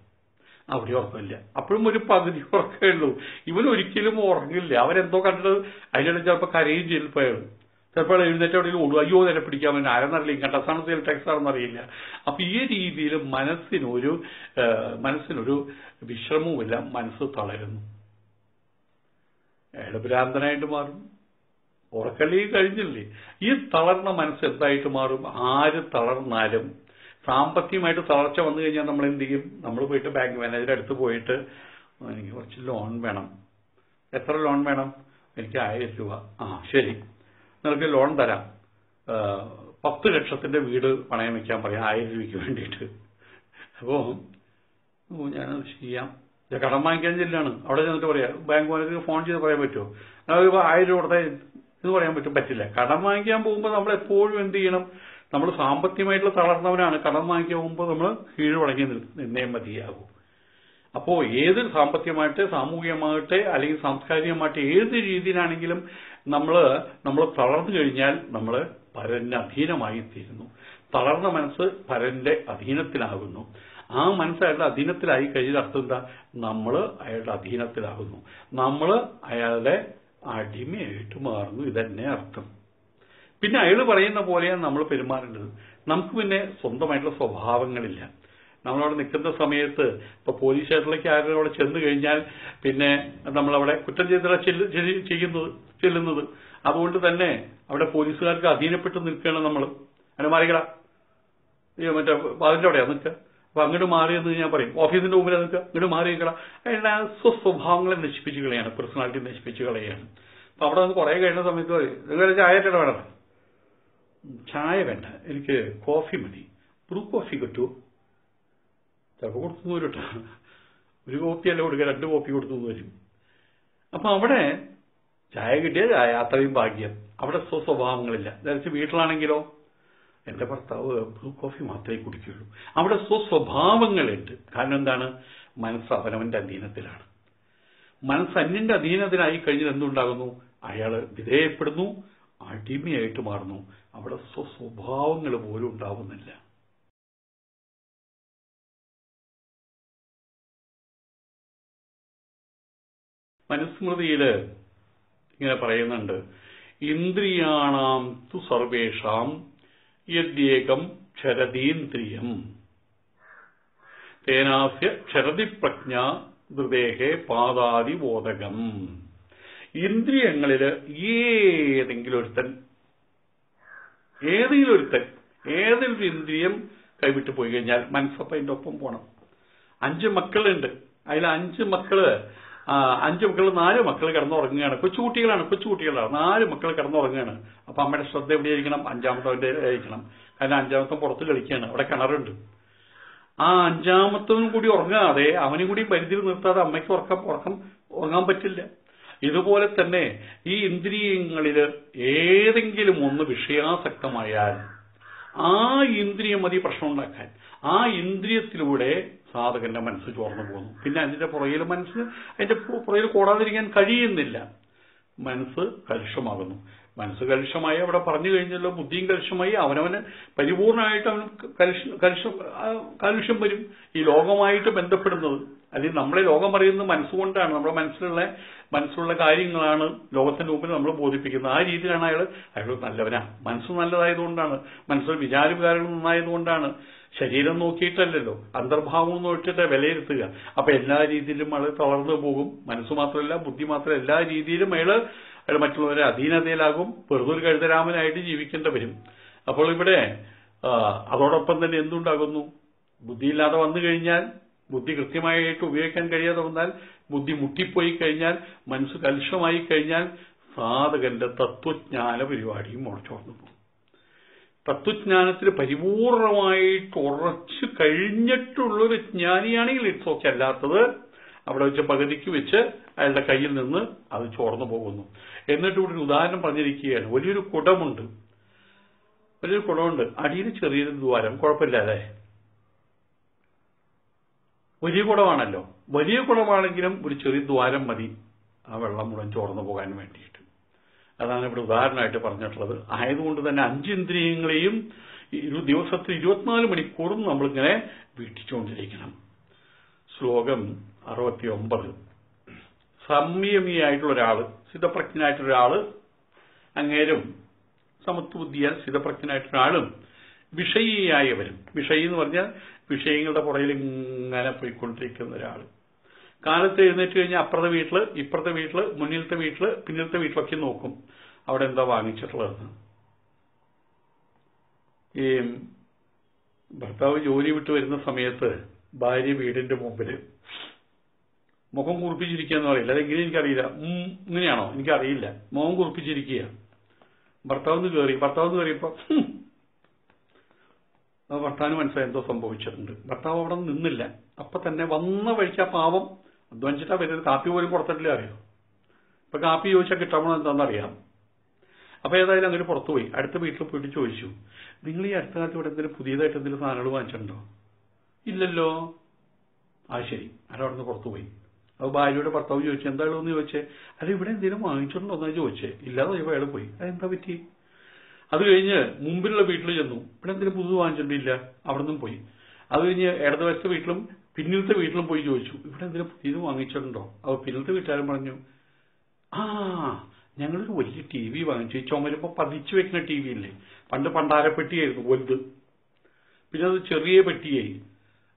അവിടെ ഉറക്കമില്ല അപ്പോഴും ഒരു പകുതി ഉറക്കമേ ഉള്ളൂ. ഇവൻ ഒരിക്കലും ഉറങ്ങില്ല. അവരെന്തോ കണ്ടത് അതിനിടെ ചിലപ്പോൾ കരയും ചിലപ്പോൾ അയാൾ ചിലപ്പോൾ എഴുന്നേറ്റ് ഓടും. അയ്യോ നില പിടിക്കാൻ പറ്റും. ആരെന്നറിയില്ല കണ്ടസ്ഥാനത്തിൽ ടെക്സ് ആണെന്നറിയില്ല അപ്പൊ ഈ രീതിയിൽ മനസ്സിനൊരു മനസ്സിനൊരു വിശ്രമവുമില്ല. മനസ്സ് തളരുന്നു. അയാൾ ഭ്രാന്തനായിട്ട് മാറും. ഉറക്കളി കഴിഞ്ഞില്ലേ? ഈ തളർന്ന മനസ്സ് എന്തായിട്ട് മാറും? ആര് തളർന്നാലും സാമ്പത്തികമായിട്ട് തളർച്ച വന്നു കഴിഞ്ഞാൽ നമ്മൾ എന്ത് ചെയ്യും? നമ്മൾ പോയിട്ട് ബാങ്ക് മാനേജറുടെ അടുത്ത് പോയിട്ട് എനിക്ക് കുറച്ച് ലോൺ വേണം. എത്ര ലോൺ വേണം? എനിക്ക് ആയിരം രൂപ. ആ ശരി. നിനക്ക് ലോൺ തരാം. പത്ത് ലക്ഷത്തിന്റെ വീട് പണയം വെക്കാൻ പറയാം ആയിരം രൂപയ്ക്ക് വേണ്ടിയിട്ട്. അപ്പോ ഞാനത് ചെയ്യാം. കടം വാങ്ങിക്കാൻ ചെല്ലാണ്. അവിടെ ചെന്നിട്ട് പറയാം. ബാങ്ക് മാനേജർക്ക് ഫോൺ ചെയ്ത് പറയാൻ പറ്റുമോ? നമുക്ക് ആയിരം രൂപ കൊടുത്താൽ എന്ന് പറയാൻ പറ്റും. പറ്റില്ല. കടം വാങ്ങിക്കാൻ പോകുമ്പോൾ നമ്മൾ എപ്പോഴും എന്ത് ചെയ്യണം? നമ്മൾ സാമ്പത്തികമായിട്ടുള്ള തളർന്നവനാണ് കടം വാങ്ങിക്കാൻ പോകുമ്പോൾ നമ്മൾ കീഴ് വടങ്ങി നിന്നേ മതിയാകും. അപ്പോ ഏത് സാമ്പത്തികമായിട്ട് സാമൂഹികമാകട്ടെ അല്ലെങ്കിൽ സാംസ്കാരികമായിട്ട് ഏത് രീതിയിലാണെങ്കിലും നമ്മൾ നമ്മൾ തളർന്നു കഴിഞ്ഞാൽ നമ്മൾ പരന്റെ അധീനമായി തീരുന്നു തളർന്ന മനസ്സ് പരന്റെ അധീനത്തിലാകുന്നു. ആ മനസ്സ് അയാളുടെ അധീനത്തിലായി കഴിഞ്ഞാൽ അർത്ഥം എന്താ? നമ്മൾ അയാളുടെ അധീനത്തിലാകുന്നു. നമ്മൾ അയാളുടെ അടിമയായിട്ട് മാറുന്നു. ഇതന്നെ അർത്ഥം. പിന്നെ അയാൾ പറയുന്ന പോലെയാണ് നമ്മൾ പെരുമാറേണ്ടത്. നമുക്ക് പിന്നെ സ്വന്തമായിട്ടുള്ള സ്വഭാവങ്ങളില്ല. നമ്മളവിടെ നിൽക്കുന്ന സമയത്ത് ഇപ്പൊ പോലീസ് സ്റ്റേഷനിലേക്ക് ആരും അവിടെ ചെന്ന് കഴിഞ്ഞാൽ പിന്നെ നമ്മളവിടെ കുറ്റം ചെയ്ത ചെയ്യുന്നത് ചെല്ലുന്നത്. അതുകൊണ്ട് തന്നെ അവിടെ പോലീസുകാർക്ക് അധീനപ്പെട്ട് നിൽക്കുകയാണ് നമ്മൾ. അങ്ങനെ മാറിക്കടാ. മറ്റേ അതിന്റെ അവിടെയാ നിൽക്കുക. അപ്പൊ അങ്ങോട്ട് മാറിയെന്ന് ഞാൻ പറയും. ഓഫീസിന്റെ മുമ്പിൽ നിൽക്കുക. ഇങ്ങോട്ട് മാറി നിൽക്കടാ. അതിന്റെ സ്വസ്വഭാവങ്ങളെ നശിപ്പിച്ച് കളയാണ്. പേഴ്സണാലിറ്റി നശിപ്പിച്ച് കളയാണ്. അപ്പൊ അവിടെ നിന്ന് കുറെ കഴിഞ്ഞ സമയത്ത് നിങ്ങൾ ചായ വേണം ചായ വേണ്ട. എനിക്ക് കോഫി മതി. ബ്രൂ കോഫി കിട്ടൂ. ചിലപ്പോൾ കൊടുത്തു കേട്ടോ. ഒരു കോപ്പി അല്ല കൊടുക്കുക രണ്ട് കോപ്പി കൊടുത്തു വരും അപ്പൊ അവിടെ ചായ കിട്ടിയ ചായ അത്രയും ഭാഗ്യം. അവിടെ സ്വസ്വഭാവങ്ങളില്ല ധരിച്ച് വീട്ടിലാണെങ്കിലോ എന്റെ ഭർത്താവ് ബ്ലൂ കോഫി മാത്രമേ കുടിക്കുകയുള്ളൂ. അവിടെ സ്വസ്വഭാവങ്ങളുണ്ട് കാരണം എന്താണ്? മനസ്സ് അവനവന്റെ അധീനത്തിലാണ്. മനസ്സ് അന്യന്റെ അധീനത്തിലായി കഴിഞ്ഞാൽ എന്തുണ്ടാകുന്നു? അയാൾ വിധേയപ്പെടുന്നു അടിമയായിട്ട് മാറുന്നു. അവിടെ സ്വസ്വഭാവങ്ങൾ പോലും ഉണ്ടാവുന്നില്ല. മനുസ്മൃതിയിൽ ഇങ്ങനെ പറയുന്നുണ്ട് ഇന്ദ്രിയാണാം തു സർവേഷാം യദ്യേകം ക്ഷരതീന്ദ്രിയം. തേനാസ്യ ക്ഷരതി പ്രജ്ഞ ഹൃദേഹേ പാതാതിബോധകം ഇന്ദ്രിയങ്ങളിൽ ഏതെങ്കിലും ഒരുത്തൻ ഏതെങ്കിലും ഒരുത്തൻ ഏതെങ്കിലും ഇന്ദ്രിയം കൈവിട്ട് പോയി കഴിഞ്ഞാൽ മനസ്സപ്പം അതിന്റെ ഒപ്പം പോണം. അഞ്ച് മക്കളുണ്ട്. അതിൽ അഞ്ച് മക്കൾ അഞ്ച് മക്കൾ നാല് മക്കൾ കിടന്നുറങ്ങുകയാണ്. കൊച്ചുകുട്ടികളാണ് കൊച്ചുകുട്ടികളാണ്. നാല് മക്കൾ കിടന്നുറങ്ങുകയാണ്. അപ്പൊ അമ്മയുടെ ശ്രദ്ധ എവിടെയായിരിക്കണം? അഞ്ചാമത്തവന്റെ ആയിരിക്കണം. കാരണം അഞ്ചാമത്തം പുറത്ത് കളിക്കുകയാണ്. അവിടെ കിണറുണ്ട്. ആ അഞ്ചാമത്തവനും കൂടി ഉറങ്ങാതെ അവനും കൂടി പരിധിയിൽ നിർത്താതെ അമ്മയ്ക്ക് ഉറക്കം ഉറക്കം ഉറങ്ങാൻ പറ്റില്ല. ഇതുപോലെ തന്നെ ഈ ഇന്ദ്രിയങ്ങളിൽ ഏതെങ്കിലും ഒന്ന് വിഷയാസക്തമായാൽ ആ ഇന്ദ്രിയം മതി പ്രശ്നം ഉണ്ടാക്കാൻ. ആ ഇന്ദ്രിയത്തിലൂടെ സാധകന്റെ മനസ്സ് ചോർന്നു പോകുന്നു. പിന്നെ അതിന്റെ പുറകിൽ മനസ്സ് അതിന്റെ പുറകിൽ കൂടാതിരിക്കാൻ കഴിയുന്നില്ല. മനസ്സ് കലുഷമാകുന്നു. മനസ്സ് കലുഷമായി അവിടെ പറഞ്ഞു കഴിഞ്ഞല്ലോ ബുദ്ധിയും കലുഷമായി അവനവന് പരിപൂർണമായിട്ട് അവൻ കലുഷ കലുഷം കലുഷം വരും. ഈ ലോകമായിട്ട് ബന്ധപ്പെടുന്നത്. അല്ലെങ്കിൽ നമ്മളെ ലോകം അറിയുന്നത് മനസ്സുകൊണ്ടാണ്. നമ്മുടെ മനസ്സിലുള്ള മനസ്സിലുള്ള കാര്യങ്ങളാണ് ലോകത്തിന്റെ മുമ്പിൽ നമ്മൾ ബോധിപ്പിക്കുന്നത്. ആ രീതിയിലാണ് അയാൾ അയാൾ നല്ലവനാ. മനസ്സ് നല്ലതായതുകൊണ്ടാണ്. മനസ്സിൽ വിചാരവികാരങ്ങൾ നന്നായതുകൊണ്ടാണ്. ശരീരം നോക്കിയിട്ടല്ലല്ലോ. അന്തർഭാവം നോക്കിയിട്ട് വിലയിരുത്തുക. അപ്പൊ എല്ലാ രീതിയിലും അയാൾ തളർന്നു പോകും. മനസ്സ് മാത്രമല്ല ബുദ്ധി മാത്രമല്ല എല്ലാ രീതിയിലും അയാൾ അയാൾ മറ്റുള്ളവരെ അധീനതയിലാകും. വെറുതെ ഒരു കഴുതരാമനായിട്ട് ജീവിക്കേണ്ടി വരും. അപ്പോൾ ഇവിടെ അതോടൊപ്പം തന്നെ എന്തുണ്ടാകുന്നു? ബുദ്ധിയില്ലാതെ വന്നു കഴിഞ്ഞാൽ ബുദ്ധി കൃത്യമായിട്ട് ഉപയോഗിക്കാൻ കഴിയാതെ വന്നാൽ ബുദ്ധി മുട്ടിപ്പോയി കഴിഞ്ഞാൽ മനസ്സ് കലുഷമായി കഴിഞ്ഞാൽ സാധകന്റെ തത്വജ്ഞാന പരിപാടിയും മുളച്ചോർന്നു പോകും. തത്വജ്ഞാനത്തിൽ പരിപൂർണമായിട്ട് ഉറച്ചു കഴിഞ്ഞിട്ടുള്ളൊരു ജ്ഞാനിയാണെങ്കിൽ ഇറ്റ്സ് ഓക്കെ അല്ലാത്തത്. അവിടെ വെച്ച് പകുതിക്ക് വെച്ച് അയാളുടെ കയ്യിൽ നിന്ന് അത് ചോർന്നു പോകുന്നു. എന്നിട്ട് ഇവിടെ ഒരു ഉദാഹരണം പറഞ്ഞിരിക്കുകയാണ്. വലിയൊരു കുടമുണ്ട്. വലിയൊരു കുടമുണ്ട്. അടിയിൽ ചെറിയൊരു ദ്വാരം. കുഴപ്പമില്ല അല്ലേ വലിയ കുടമാണല്ലോ വലിയ കുടമാണെങ്കിലും ഒരു ചെറിയ ദ്വാരം മതി. ആ വെള്ളം മുഴുവൻ ചോർന്നു പോകാൻ വേണ്ടിയിട്ട്. അതാണ് ഇവിടെ ഉദാഹരണമായിട്ട് പറഞ്ഞിട്ടുള്ളത്. ആയതുകൊണ്ട് തന്നെ അഞ്ച് ഇന്ദ്രിയങ്ങളെയും ഒരു ദിവസത്തിൽ ഇരുപത്തിനാല് മണിക്കൂറും നമ്മളിങ്ങനെ വീട്ടിച്ചുകൊണ്ടിരിക്കണം. ശ്ലോകം അറുപത്തി ഒമ്പത് സംയമിയായിട്ടുള്ള ഒരാൾ സിദ്ധപ്രജ്ഞനായിട്ടുള്ള ഒരാൾ അങ്ങേരും സമത്വബുദ്ധിയാൽ സിദ്ധപ്രജ്ഞനായിട്ടുള്ള ആളും വിഷയിയായവരും. വിഷയി എന്ന് പറഞ്ഞാൽ വിഷയങ്ങളുടെ പുറയിൽ ഇങ്ങനെ പോയിക്കൊണ്ടിരിക്കുന്ന ഒരാൾ. കാലത്ത് എഴുന്നേറ്റ് കഴിഞ്ഞാൽ അപ്പുറത്തെ വീട്ടിൽ ഇപ്പുറത്തെ വീട്ടിൽ മുന്നിലത്തെ വീട്ടിൽ പിന്നിലത്തെ വീട്ടിലൊക്കെ നോക്കും. അവിടെ എന്താ വാങ്ങിച്ചിട്ടുള്ളതെന്ന് ഈ ഭർത്താവ് ജോലി വിട്ട് വരുന്ന സമയത്ത് ഭാര്യ വീടിന്റെ മുമ്പിൽ മുഖം കുറിപ്പിച്ചിരിക്കുക എന്ന് പറയില്ല അതെങ്ങനെ എനിക്കറിയില്ല. ഇങ്ങനെയാണോ? എനിക്കറിയില്ല. മുഖം കുറിപ്പിച്ചിരിക്കുക ഭർത്താവ് കയറി ഭർത്താവ് കയറിയപ്പോ. അത് ഭർത്താവിന് മനസ്സിലായി എന്തോ സംഭവിച്ചിട്ടുണ്ട്. ഭർത്താവ് അവിടെ നിന്നില്ല. അപ്പൊ തന്നെ വന്ന വഴിക്ക് ആ പാവം അധ്വാനിച്ചിട്ടാ വരുന്നത് കാപ്പി പോലും കൊടുത്തിട്ടില്ല അറിയോ? ഇപ്പൊ കാപ്പി ചോദിച്ചാൽ കിട്ടാമോ എന്താണെന്നറിയാം. അപ്പൊ ഏതായാലും അങ്ങനെ പുറത്തു പോയി അടുത്ത വീട്ടിൽ പോയിട്ട് ചോദിച്ചു. നിങ്ങൾ ഈ അടുത്ത കാലത്ത് ഇവിടെ എന്തെങ്കിലും പുതിയതായിട്ട് എന്തെങ്കിലും സാധനങ്ങൾ വാങ്ങിച്ചിട്ടുണ്ടോ? ഇല്ലല്ലോ. ആ ശരി. അവിടെ നിന്ന് പുറത്തു പോയി അപ്പൊ ഭാര്യയുടെ ഭർത്താവ് ചോദിച്ചു. എന്താണെന്ന് ചോദിച്ചേ? അല്ല ഇവിടെ എന്തെങ്കിലും വാങ്ങിച്ചിട്ടുണ്ടോ? എന്നാ ചോദിച്ചേ. ഇല്ലാതെ അയാൾ പോയി. അതെന്താ പറ്റി? അത് കഴിഞ്ഞ് മുമ്പിലുള്ള വീട്ടിൽ ചെന്നു. ഇവിടെ എന്തിനു പുതു വാങ്ങിച്ചിട്ടില്ല അവിടെ പോയി. അത് കഴിഞ്ഞ് ഇടതുവശത്തെ വീട്ടിലും പിന്നിലത്തെ വീട്ടിലും പോയി ചോദിച്ചു. ഇവിടെ എന്തിനു പുതിയത് വാങ്ങിച്ചിട്ടുണ്ടോ അപ്പൊ പിന്നിലത്തെ വീട്ടുകാരൻ പറഞ്ഞു ആ ഞങ്ങളൊരു വലിയ ടി വി വാങ്ങിച്ചു. ചുമരുമ്പോ പതിച്ചു വെക്കുന്ന ടി വി ഇല്ലേ? പണ്ട് പണ്ടാരപ്പെട്ടിയായിരുന്നു വലുത്. പിന്നെ അത് ചെറിയ പെട്ടിയായി.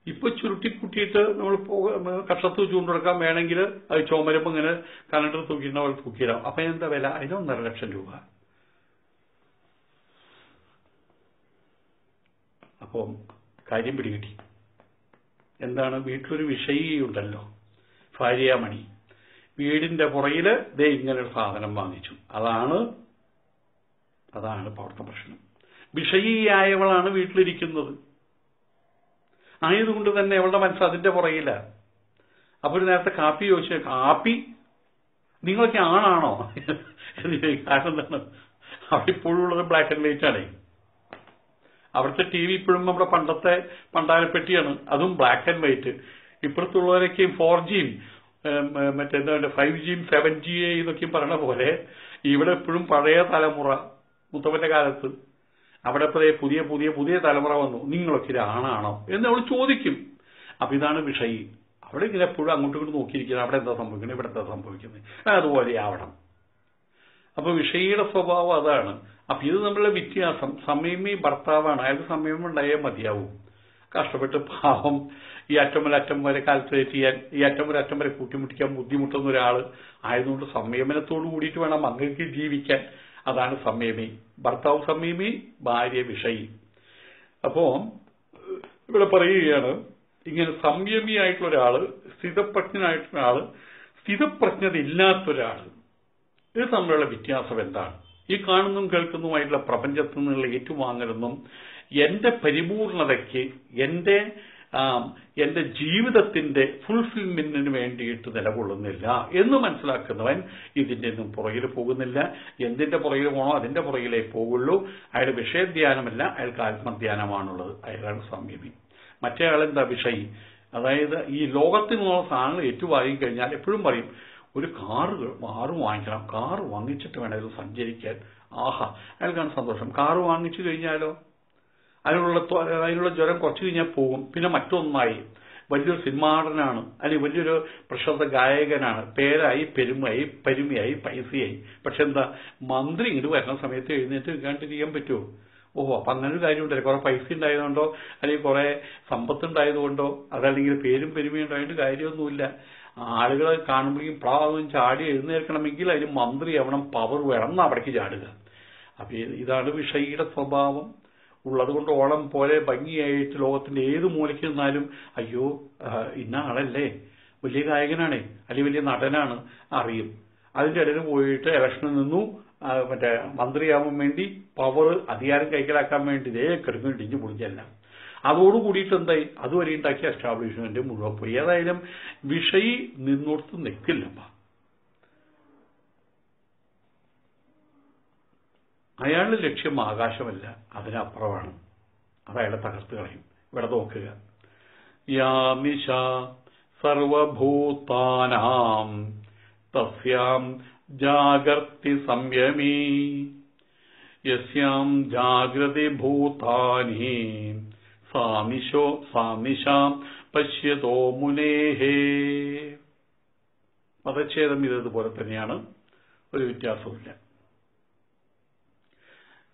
ഇപ്പൊ ചുരുട്ടി ചുരുട്ടിക്കുട്ടിയിട്ട് നമ്മൾ കഷത്ത് ചൂണ്ടെടുക്കാൻ വേണമെങ്കിൽ അത് ചുമരുമ്പോ ഇങ്ങനെ കലണ്ടർ തൂക്കിയിട്ട് പോലെ തൂക്കിയിടാം. അപ്പൊ എന്താ വില? അതിന് ഒന്നര ലക്ഷം രൂപ. അപ്പം കാര്യം പിടികിട്ടി. എന്താണ്? വീട്ടിലൊരു വിഷയിയുണ്ടല്ലോ. ഭാര്യാമണി. വീടിന്റെ പുറയിൽ ദേ ഇങ്ങനെ ഒരു സാധനം വാങ്ങിച്ചു. അതാണ് അതാണ് അവിടുത്തെ പ്രശ്നം. വിഷയിയായവളാണ് വീട്ടിലിരിക്കുന്നത്. ആയതുകൊണ്ട് തന്നെ അവളുടെ മനസ്സ് അതിന്റെ പുറയില്ല അപ്പൊ ഒരു നേരത്തെ കാപ്പി ചോദിച്ചു. കാപ്പി? നിങ്ങളൊക്കെ ആണാണോ. കാരണം എന്താണ്? അവിടെ ഇപ്പോഴുള്ളത് ബ്ലാക്ക് ആൻഡ് വൈറ്റ് ആണേ അവിടുത്തെ ടി വി ഇപ്പോഴും നമ്മുടെ പണ്ടത്തെ പണ്ടാരപ്പെട്ടിയാണ് അതും ബ്ലാക്ക് ആൻഡ് വൈറ്റ് ഇപ്പുറത്തുള്ളവരൊക്കെയും ഫോർ ജിയും മറ്റെന്താണ് ഫൈവ് ജിയും സെവൻ ജി എന്നൊക്കെയും പറയണ പോലെ ഇവിടെ എപ്പോഴും പഴയ തലമുറ മുത്തപ്പന്റെ കാലത്ത് അവിടെ ഇപ്പൊ പുതിയ പുതിയ പുതിയ തലമുറ വന്നു. നിങ്ങളൊക്കെ ഇത് ആണാണോ എന്ന് അവൾ ചോദിക്കും. അപ്പൊ ഇതാണ് വിഷയി. അവിടെ ഇങ്ങനെ എപ്പോഴും അങ്ങോട്ടും ഇങ്ങോട്ട് നോക്കിയിരിക്കുന്നത് അവിടെ എന്താ സംഭവിക്കുന്നത്? ഇവിടെ എന്താ സംഭവിക്കുന്നത്? അതുപോലെ ആവണം. അപ്പൊ വിഷയിയുടെ സ്വഭാവം അതാണ്. അപ്പൊ ഇത് നമ്മളെ വ്യത്യാസം സമയമി ഭർത്താവാണ്. അയാൾക്ക് സമയം ഉണ്ടായേ മതിയാവും. കഷ്ടപ്പെട്ട് പാവം ഈ അറ്റം മുതൽ അറ്റം വരെ കാൽക്കുലേറ്റ് ചെയ്യാൻ ഈ അറ്റം മുതൽ അറ്റം വരെ കൂട്ടിമുട്ടിക്കാൻ ബുദ്ധിമുട്ടുന്ന ഒരാൾ ആയതുകൊണ്ട് സംയമനത്തോട് കൂടിയിട്ട് വേണം അങ്ങക്ക് ജീവിക്കാൻ. അതാണ് സംയമി ഭർത്താവ് സംയമി ഭാര്യ വിഷയി. അപ്പോ ഇവിടെ പറയുകയാണ് ഇങ്ങനെ സംയമിയായിട്ടുള്ള ഒരാൾ സ്ഥിതപ്രജ്ഞനായിട്ടുള്ള ഒരാൾ സ്ഥിതപ്രജ്ഞത ഇല്ലാത്തൊരാൾ ഇത് തമ്മിലുള്ള വ്യത്യാസം എന്താണ്? ഈ കാണുന്നതും കേൾക്കുന്നതുമായിട്ടുള്ള പ്രപഞ്ചത്തിൽ നിന്നുള്ള ഏറ്റുവാങ്ങലൊന്നും എന്റെ പരിപൂർണതയ്ക്ക് എന്റെ എന്റെ ജീവിതത്തിന്റെ ഫുൾഫിൽമെന്റിന് വേണ്ടിയിട്ട് നിലകൊള്ളുന്നില്ല എന്ന് മനസ്സിലാക്കുന്നവൻ ഇതിന്റെ ഒന്നും പുറകിൽ പോകുന്നില്ല. എന്തിന്റെ പുറകിൽ പോകണോ അതിന്റെ പുറകിലേ പോകുള്ളൂ. അയാൾ വിഷയധ്യാനമല്ല അയാൾക്ക് ആത്മധ്യാനമാണുള്ളത്. അയാളാണ് സംയമി മറ്റേ ആളെന്താ വിഷയി? അതായത് ഈ ലോകത്തിൽ നിന്നുള്ള സാധനങ്ങൾ ഏറ്റുവാങ്ങി കഴിഞ്ഞാൽ എപ്പോഴും പറയും ഒരു കാറ് കാറ് വാങ്ങിക്കണം. കാറ് വാങ്ങിച്ചിട്ട് വേണം ഇത് സഞ്ചരിക്കാൻ. ആഹാ അയാൾക്കാണ് സന്തോഷം. കാറ് വാങ്ങിച്ചു കഴിഞ്ഞാലോ? അതിനുള്ള അതിനുള്ള ജ്വരം കുറച്ചു കഴിഞ്ഞാൽ പോകും. പിന്നെ മറ്റൊന്നായി വലിയൊരു സിനിമാടനാണ്. അല്ലെങ്കിൽ വലിയൊരു പ്രശസ്ത ഗായകനാണ്. പേരായി പെരുമയായി പരിമയായി പൈസയായി. പക്ഷെ എന്താ മന്ത്രി ഇങ്ങോട്ട് വരുന്ന സമയത്ത് എഴുന്നേറ്റ് നിൽക്കാണ്ടിരിക്കാൻ പറ്റുമോ? ഓഹോ അപ്പൊ അങ്ങനെ ഒരു കാര്യമുണ്ടല്ലേ. കുറെ പൈസ ഉണ്ടായതുകൊണ്ടോ അല്ലെങ്കിൽ കുറെ സമ്പത്ത് ഉണ്ടായതുകൊണ്ടോ അതല്ലെങ്കിൽ പേരും പെരുമയും ഉണ്ടായിട്ട് കാര്യമൊന്നുമില്ല. ആളുകളെ കാണുമ്പോഴേക്കും പ്രാവും ചാടി എഴുന്നേൽക്കണമെങ്കിൽ അതിന് മന്ത്രി ആവണം പവർ വേണം എന്ന് അവിടേക്ക് ചാടുക. അപ്പൊ ഇതാണ് വിഷയിയുടെ സ്വഭാവം. ഉള്ളതുകൊണ്ട് ഓണം പോലെ ഭംഗിയായിട്ട് ലോകത്തിന്റെ ഏത് മൂലയ്ക്ക് നിന്നാലും അയ്യോ ഇന്ന ആളല്ലേ? വലിയ ഗായകനാണേ അല്ലെങ്കിൽ വലിയ നടനാണ് അറിയും. അതിന്റെ ഇടയിൽ പോയിട്ട് ഇലക്ഷനിൽ നിന്നു മറ്റേ മന്ത്രിയാവാൻ വേണ്ടി പവർ അധികാരം കൈക്കലാക്കാൻ വേണ്ടി ഇതേ കിടങ്ങ് ഇടിഞ്ഞു പൊളിച്ചല്ല അതോട് കൂടിയിട്ട് എന്തായി? അതുവരെ ഉണ്ടാക്കിയ എസ്റ്റാബ്ലിഷ്മെന്റ് മുഴുവൻ പോയി. ഏതായാലും വിഷയി നിന്നോടത്ത് നിൽക്കില്ലപ്പ. അയാളുടെ ലക്ഷ്യം ആകാശമല്ല അതിനപ്പുറമാണ്. അത് അയാളെ തകർത്ത് കളയും. ഇവിടെ നോക്കുക. യാമിഷ സർവഭൂതാനാം തസ്യാം ജാഗർത്തി സംയമീ. യസ്യാം ജാഗ്രതി ഭൂതാനി. സാനിശോ സാമിശാം പശ്യതോ മുനേഹേ പദച്ഛേദം ഇതതുപോലെ തന്നെയാണ്. ഒരു വ്യത്യാസവുമില്ല.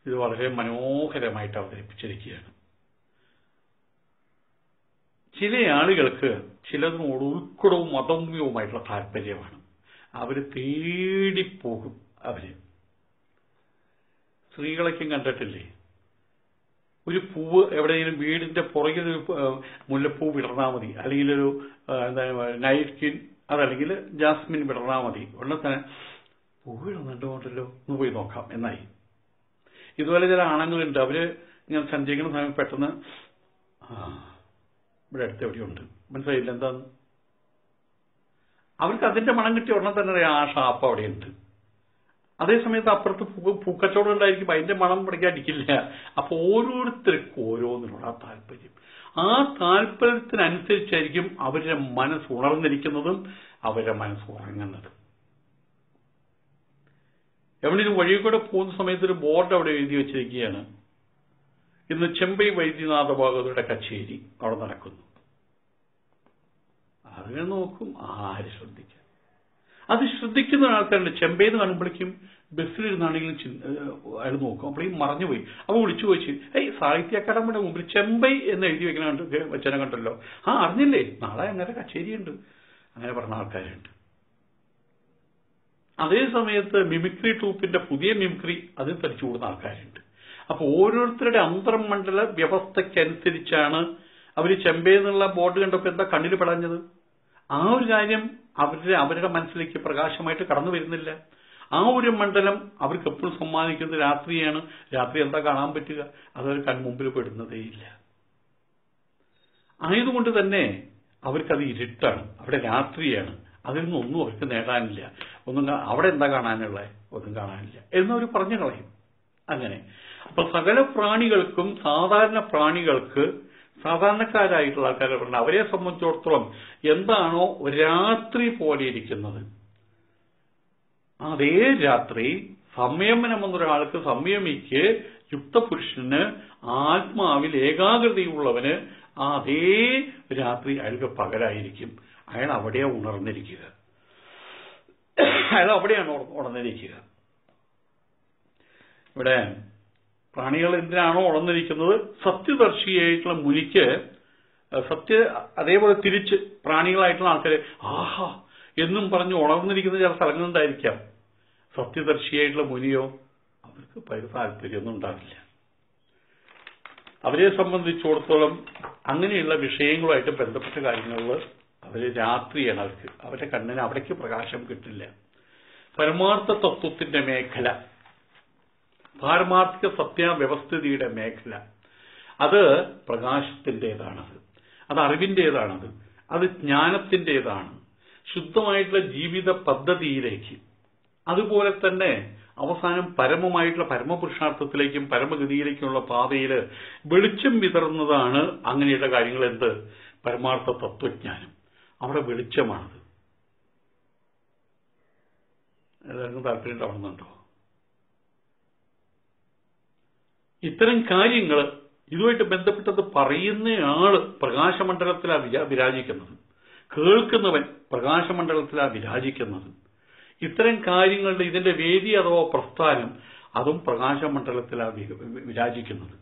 ഇത് വളരെ മനോഹരമായിട്ട് അവതരിപ്പിച്ചിരിക്കുകയാണ്. ചില ആളുകൾക്ക് ചിലതിനോട് ഉൾക്കുടവും മതമ്യവുമായിട്ടുള്ള താല്പര്യമാണ്. അവർ തേടിപ്പോകും അവർ. സ്ത്രീകളൊക്കെ കണ്ടിട്ടില്ലേ? ഒരു പൂവ് എവിടെയെങ്കിലും വീടിന്റെ പുറകിൽ ഒരു മുല്ലപ്പൂ വിടർന്നാ മതി. അല്ലെങ്കിൽ ഒരു നൈറ്റ് കിൻ അതല്ലെങ്കിൽ ജാസ്മിൻ വിടർന്നാ മതി. ഉടനെ തന്നെ പൂവ് ഇടുന്നുണ്ടോ ഒന്ന് പോയി നോക്കാം. എന്നായി. ഇതുപോലെ ചില ആണുങ്ങളുണ്ട്. അവർ ഞാൻ സഞ്ചരിക്കുന്ന സമയം പെട്ടെന്ന് ഇവിടെ അടുത്ത് എവിടെയുണ്ട്? മനസ്സിലായില്ല എന്താന്ന്? അവർക്ക് അതിന്റെ മണം കിട്ടിയ ഉടനെ തന്നെ ആ ഷാപ്പ് അവിടെയുണ്ട്. അതേ സമയത്ത് അപ്പുറത്ത് പൂക്കച്ചവടം ഉണ്ടായിരിക്കും അതിന്റെ മണം ഇവിടേക്ക് അടിക്കില്ല അപ്പൊ ഓരോരുത്തർക്കും ഓരോന്നിനോട് ആ താല്പര്യം. ആ താല്പര്യത്തിനനുസരിച്ചായിരിക്കും അവരുടെ മനസ്സ് ഉണർന്നിരിക്കുന്നതും അവരുടെ മനസ്സ് ഉറങ്ങുന്നതും. എവിടെയും വഴി കൂടെ പോകുന്ന സമയത്ത് ഒരു ബോർഡ് അവിടെ എഴുതി വെച്ചിരിക്കുകയാണ്. ഇന്ന് ചെമ്പൈ വൈദ്യനാഥ ഭാഗവതയുടെ കച്ചേരി അവിടെ നടക്കുന്നു. അതിനെ നോക്കും ആര് ശ്രദ്ധിക്കാം? അത് ശ്രദ്ധിക്കുന്ന ആൾക്കാരുണ്ട്. ചെമ്പൈന്ന് കാണുമ്പോഴേക്കും ബസ്സിലിരുന്നാണെങ്കിലും അയാൾ നോക്കും. അപ്പോഴേക്കും മറഞ്ഞുപോയി. അപ്പൊ വിളിച്ചു ചോദിച്ചു ഏയ് സാഹിത്യ അക്കാദമിയുടെ മുമ്പിൽ ചെമ്പൈ എന്ന് എഴുതി വെക്കണ കണ്ട് വച്ചനെ കണ്ടല്ലോ. ആ അറിഞ്ഞില്ലേ? നാളെ അങ്ങനെ കച്ചേരിയുണ്ട്. അങ്ങനെ പറഞ്ഞ ആൾക്കാരുണ്ട്. അതേ സമയത്ത് മിമിക്രി ട്രൂപ്പിന്റെ പുതിയ മിമിക്രി അതിൽ തരിച്ചു കൂടുന്ന ആൾക്കാരുണ്ട്. അപ്പൊ ഓരോരുത്തരുടെ അന്തർമണ്ഡല വ്യവസ്ഥയ്ക്കനുസരിച്ചാണ് അവർ ചെമ്പേന്നുള്ള ബോർഡ് കണ്ടപ്പോൾ എന്താ കണ്ണിൽ പടഞ്ഞത്? ആ ഒരു കാര്യം അവരുടെ അവരുടെ മനസ്സിലേക്ക് പ്രകാശമായിട്ട് കടന്നു വരുന്നില്ല. ആ ഒരു മണ്ഡലം അവർക്ക് എപ്പോഴും സമ്മാനിക്കുന്നത് രാത്രിയാണ്. രാത്രി എന്താ കാണാൻ പറ്റുക? അതവർ കൺമുമ്പിൽ പെടുന്നതേയില്ല ആയതുകൊണ്ട് തന്നെ അവർക്കത് ഇരുട്ടാണ്. അവിടെ രാത്രിയാണ്. അതിൽ നിന്നൊന്നും അവർക്ക് നേടാനില്ല. ഒന്നും അവിടെ എന്താ കാണാനുള്ളത് ഒന്നും കാണാനില്ല. എന്നവർ പറഞ്ഞു കളയും. അങ്ങനെ. അപ്പൊ സകല പ്രാണികൾക്കും സാധാരണ പ്രാണികൾക്ക് സാധാരണക്കാരായിട്ടുള്ള ആൾക്കാരെ പറഞ്ഞ അവരെ സംബന്ധിച്ചിടത്തോളം എന്താണോ രാത്രി പോലെ ഇരിക്കുന്നത്. അതേ രാത്രി സംയമനം എന്നൊരാൾക്ക് സംയമിക്ക് യുക്തപുരുഷന് ആത്മാവിൽ ഏകാഗ്രതയുള്ളവന് അതേ രാത്രി അയാൾക്ക് പകലായിരിക്കും. അയാൾ അവിടെയാ ഉണർന്നിരിക്കുക. അയാൾ അവിടെയാണ് ഉണർന്നിരിക്കുക. ഇവിടെ പ്രാണികൾ എന്തിനാണോ ഉണർന്നിരിക്കുന്നത്? സത്യദർശിയായിട്ടുള്ള മുനിക്ക് സത്യ അതേപോലെ തിരിച്ച് പ്രാണികളായിട്ടുള്ള ആൾക്കാരെ ആഹാ എന്നും പറഞ്ഞ് ഉണർന്നിരിക്കുന്ന ചില സ്ഥലങ്ങളുണ്ടായിരിക്കാം സത്യദർശിയായിട്ടുള്ള മുനിയോ അവർക്ക് താല്പര്യമൊന്നും ഉണ്ടാവില്ല. അവരെ സംബന്ധിച്ചിടത്തോളം അങ്ങനെയുള്ള വിഷയങ്ങളുമായിട്ട് ബന്ധപ്പെട്ട കാര്യങ്ങളിൽ അവർ രാത്രിയാണ് അവർക്ക് അവരുടെ കണ്ണിന് അവിടേക്ക് പ്രകാശം കിട്ടില്ല. പരമാർത്ഥ തത്വത്തിന്റെ മേഖല പാരമാർത്ഥിക സത്യാവ്യവസ്ഥിതിയുടെ മേഖല അത് പ്രകാശത്തിന്റെതാണത് അത് അറിവിന്റെതാണത് അത് ജ്ഞാനത്തിന്റെതാണ്. ശുദ്ധമായിട്ടുള്ള ജീവിത പദ്ധതിയിലേക്ക് അതുപോലെ തന്നെ അവസാനം പരമമായിട്ടുള്ള പരമപുരുഷാർത്ഥത്തിലേക്കും പരമഗതിയിലേക്കുമുള്ള പാതയിൽ വെളിച്ചം വിതറുന്നതാണ് അങ്ങനെയുള്ള കാര്യങ്ങൾ എന്ത് പരമാർത്ഥ തത്വജ്ഞാനം അവിടെ വെളിച്ചമാണത്. എല്ലാവർക്കും താല്പര്യം ഉണ്ടാവുന്നുണ്ടോ ഇത്തരം കാര്യങ്ങൾ ഇതുമായിട്ട് ബന്ധപ്പെട്ടത് പറയുന്നയാൾ പ്രകാശമണ്ഡലത്തിലാണ് വിരാ- വിരാജിക്കുന്നത്. കേൾക്കുന്നവൻ പ്രകാശമണ്ഡലത്തിലാണ് വിരാജിക്കുന്നത്. ഇത്തരം കാര്യങ്ങളുടെ ഇതിന്റെ വേദി അഥവാ പ്രസ്ഥാനം അതും പ്രകാശമണ്ഡലത്തിലാണ് വിരാജിക്കുന്നത്.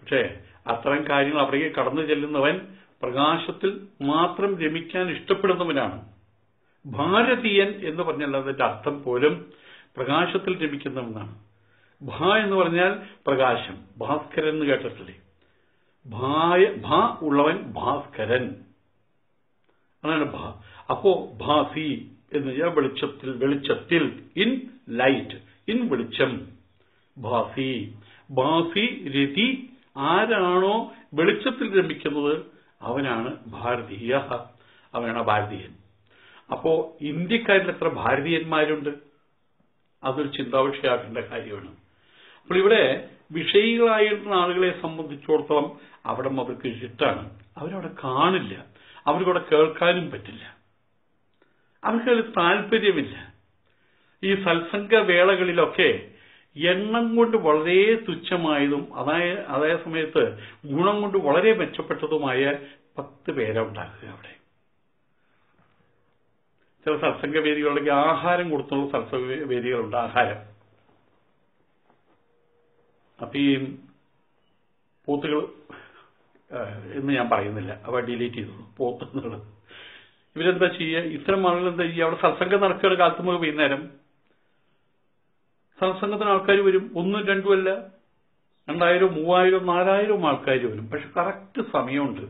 പക്ഷേ അത്തരം കാര്യങ്ങൾ അവിടേക്ക് കടന്നു ചെല്ലുന്നവൻ പ്രകാശത്തിൽ മാത്രം രമിക്കാൻ ഇഷ്ടപ്പെടുന്നവനാണ്. ഭാരതീയൻ എന്ന് പറഞ്ഞാൽ അതിന്റെ അർത്ഥം പോലും പ്രകാശത്തിൽ രമിക്കുന്നവനാണ്. ഭ എന്ന് പറഞ്ഞാൽ പ്രകാശം. ഭാസ്കരൻ എന്ന് കേട്ടിട്ടില്ലേ? ഭായ ഭ ഉള്ളവൻ ഭാസ്കരൻ. അതാണ് ഭ. അപ്പോ ഭാസി എന്ന് വെളിച്ചത്തിൽ വെളിച്ചത്തിൽ ഇൻ ലൈറ്റ് ഇൻ വെളിച്ചം. ഭാസി ഭാസി രതി ആരാണോ വെളിച്ചത്തിൽ രമിക്കുന്നത് അവനാണ് ഭാരതീയ. അവനാണ് ഭാരതീയൻ. അപ്പോ ഇന്ത്യക്കാരിൽ എത്ര ഭാരതീയന്മാരുണ്ട്? അതൊരു ചിന്താവിഷയാക്കേണ്ട കാര്യമാണ്. അപ്പോൾ ഇവിടെ വിഷയികളായിട്ടുള്ള ആളുകളെ സംബന്ധിച്ചിടത്തോളം അവിടെ അവർക്ക് ഇരുട്ടാണ്. അവരവിടെ കാണില്ല. അവർക്കവിടെ കേൾക്കാനും പറ്റില്ല. അവർക്ക് അതിൽ താല്പര്യമില്ല. ഈ സത്സംഗ വേളകളിലൊക്കെ എണ്ണം കൊണ്ട് വളരെ തുച്ഛമായതും അതായ അതേ സമയത്ത് ഗുണം കൊണ്ട് വളരെ മെച്ചപ്പെട്ടതുമായ പത്ത് പേരെ ഉണ്ടാക്കുക അവിടെ. ചില സത്സംഗ വേദികളിലേക്ക് ആഹാരം കൊടുത്തുള്ള സത്സംഗ വേദികളുണ്ട് ആഹാരം. അപ്പൊ ഈ പോത്തുകൾ എന്ന് ഞാൻ പറയുന്നില്ല. അവ ഡിലീറ്റ് ചെയ്തോളൂ. പോത്തുകൾ. ഇവരെന്താ ചെയ്യുക ഇത്തരം ആളുകൾ എന്താ ചെയ്യുക അവിടെ സത്സംഗം നടക്കുകയാണ് കാലത്തുമ്പോൾ വൈകുന്നേരം. സത്സംഗത്തിന് ആൾക്കാർ വരും. ഒന്നും രണ്ടും അല്ല. രണ്ടായിരം മൂവായിരം നാലായിരം ആൾക്കാർ വരും. പക്ഷെ കറക്റ്റ് സമയമുണ്ട്.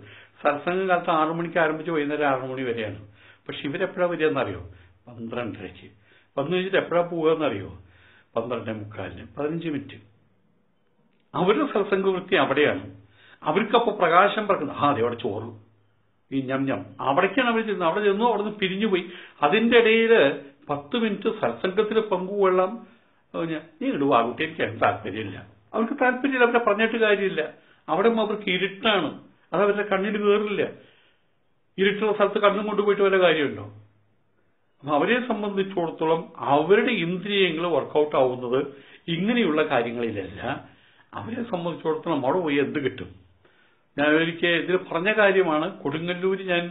സത്സംഗം കാലത്ത് ആറു മണിക്ക് ആരംഭിച്ച് വൈകുന്നേരം ആറു മണി വരെയാണ്. പക്ഷെ ഇവരെപ്പോഴാണ് വരിക എന്നറിയോ പന്ത്രണ്ടരയ്ക്ക്. വന്നു കഴിഞ്ഞിട്ട് എപ്പോഴാ പോവുക എന്നറിയോ പന്ത്രണ്ടേ മുക്കാലിന് പതിനഞ്ച് മിനിറ്റ്. അവരുടെ സത്സംഗ വൃത്തി അവിടെയാണ്. അവർക്കപ്പോ പ്രകാശം പറക്കുന്നത്. ആ അതെ അവിടെ ചോറ്. ഈ ഞം ഞം. അവിടേക്കാണ് അവർ ചെന്നത്. അവിടെ ചെന്നു അവിടെ നിന്ന് പിരിഞ്ഞുപോയി. അതിന്റെ ഇടയിൽ പത്ത് മിനിറ്റ് സത്സംഗത്തിൽ പങ്കുകൊള്ളാം. നീ ഇടുക ആ കുട്ടി എനിക്ക് താല്പര്യമില്ല അവർക്ക് താല്പര്യമില്ല അവരെ പറഞ്ഞിട്ട് കാര്യമില്ല. അവിടെ അവർക്ക് ഇരുട്ടാണ്. അത് അവരുടെ കണ്ണിൽ കയറില്ല ഇരുട്ടുള്ള സ്ഥലത്ത് കണ്ണും കൊണ്ടുപോയിട്ട് വല്ല കാര്യമുണ്ടോ? അപ്പൊ അവരെ സംബന്ധിച്ചിടത്തോളം അവരുടെ ഇന്ദ്രിയങ്ങൾ വർക്കൗട്ട് ആവുന്നത് ഇങ്ങനെയുള്ള കാര്യങ്ങളിലല്ല. അവരെ സംബന്ധിച്ചിടത്തോളം അവിടെ പോയി എന്ത് കിട്ടും? ഞാൻ എനിക്ക് ഇതിൽ പറഞ്ഞ കാര്യമാണ്. കൊടുങ്ങല്ലൂര് ഞാൻ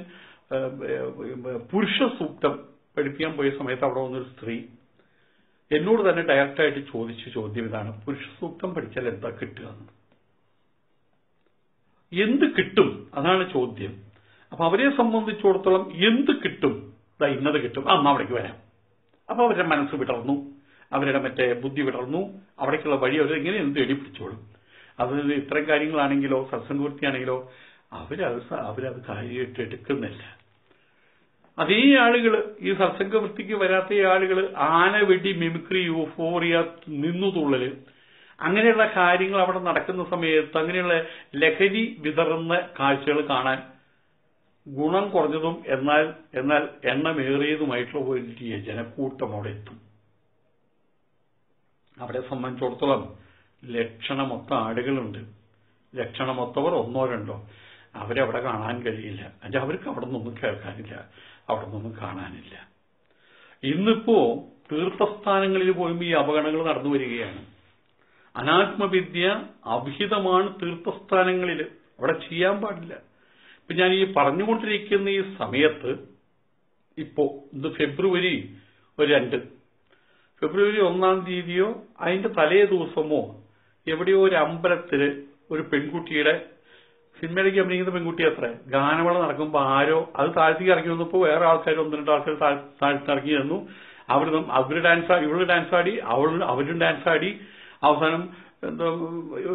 പുരുഷ സൂക്തം പഠിപ്പിക്കാൻ പോയ സമയത്ത് അവിടെ വന്നൊരു സ്ത്രീ എന്നോട് തന്നെ ഡയറക്റ്റായിട്ട് ചോദിച്ച ചോദ്യം ഇതാണ്. പുരുഷ സൂക്തം പഠിച്ചാൽ എന്താ കിട്ടുക എന്ത് കിട്ടും? അതാണ് ചോദ്യം. അപ്പൊ അവരെ സംബന്ധിച്ചിടത്തോളം എന്ത് കിട്ടും? ഇതാ ഇന്നത് കിട്ടും. അന്ന് അവിടേക്ക് വരാം. അപ്പൊ അവരുടെ മനസ്സ് വിടർന്നു. അവരുടെ മറ്റേ ബുദ്ധി വിടർന്നു. അവിടേക്കുള്ള വഴി അവർ ഇങ്ങനെ എന്ത് എടി പിടിച്ചോളും. അത് ഇത്തരം കാര്യങ്ങളാണെങ്കിലോ സത്സംഗൂർത്തിയാണെങ്കിലോ അവരത് അവരത് കാര്യമായിട്ട് എടുക്കുന്നില്ല. അതേ ആളുകൾ ഈ സത്സംഗ വൃത്തിക്ക് വരാത്ത ആളുകൾ ആനവെടി മിമിക്രി യൂഫോറിയ നിന്നുതുള്ളൽ അങ്ങനെയുള്ള കാര്യങ്ങൾ അവിടെ നടക്കുന്ന സമയത്ത് അങ്ങനെയുള്ള ലഹരി വിതറുന്ന കാഴ്ചകൾ കാണാൻ ഗുണം കുറഞ്ഞതും എന്നാൽ എന്നാൽ എണ്ണമേറിയതുമായിട്ടുള്ള വലിയ ജനക്കൂട്ടം അവിടെ എത്തും. അവരെ സംബന്ധിച്ചിടത്തോളം ലക്ഷണമൊത്ത ആടുകളുണ്ട്. ലക്ഷണമൊത്തവർ ഒന്നോ രണ്ടോ. അവരെ അവിടെ കാണാൻ കഴിയില്ല. അല്ല അവർക്ക് അവിടെ നിന്നൊന്നും കേൾക്കാനില്ല. അവിടെ നിന്നൊന്നും കാണാനില്ല. ഇന്നിപ്പോ തീർത്ഥസ്ഥാനങ്ങളിൽ പോയും ഈ അപകടങ്ങൾ നടന്നു വരികയാണ്. അനാത്മവിദ്യ അഭിഹിതമാണ് തീർത്ഥസ്ഥാനങ്ങളിൽ. അവിടെ ചെയ്യാൻ പാടില്ല. ഇപ്പൊ ഞാൻ ഈ പറഞ്ഞുകൊണ്ടിരിക്കുന്ന ഈ സമയത്ത് ഇപ്പോ ഇത് ഫെബ്രുവരി ഒരു രണ്ട്. ഫെബ്രുവരി ഒന്നാം തീയതിയോ അതിന്റെ തലേ ദിവസമോ എവിടെയോ ഒരു അമ്പലത്തിൽ ഒരു പെൺകുട്ടിയുടെ സിനിമയിലേക്ക് അഭിനയിക്കുന്ന പെൺകുട്ടി അത്ര. ഗാനമേള നടക്കുമ്പോൾ ആരോ അത് താഴ്ത്തേക്ക് ഇറങ്ങി വന്നപ്പോൾ വേറെ ആൾക്കാർ ഒന്ന് രണ്ട് ആൾക്കാർ താഴ്ത്തി ഇറങ്ങി വന്നു. അവർ അവർ ഡാൻസ് ഇവൾ ഡാൻസ് ആടി അവൾ അവരും ഡാൻസ് ആടി. അവസാനം എന്തോ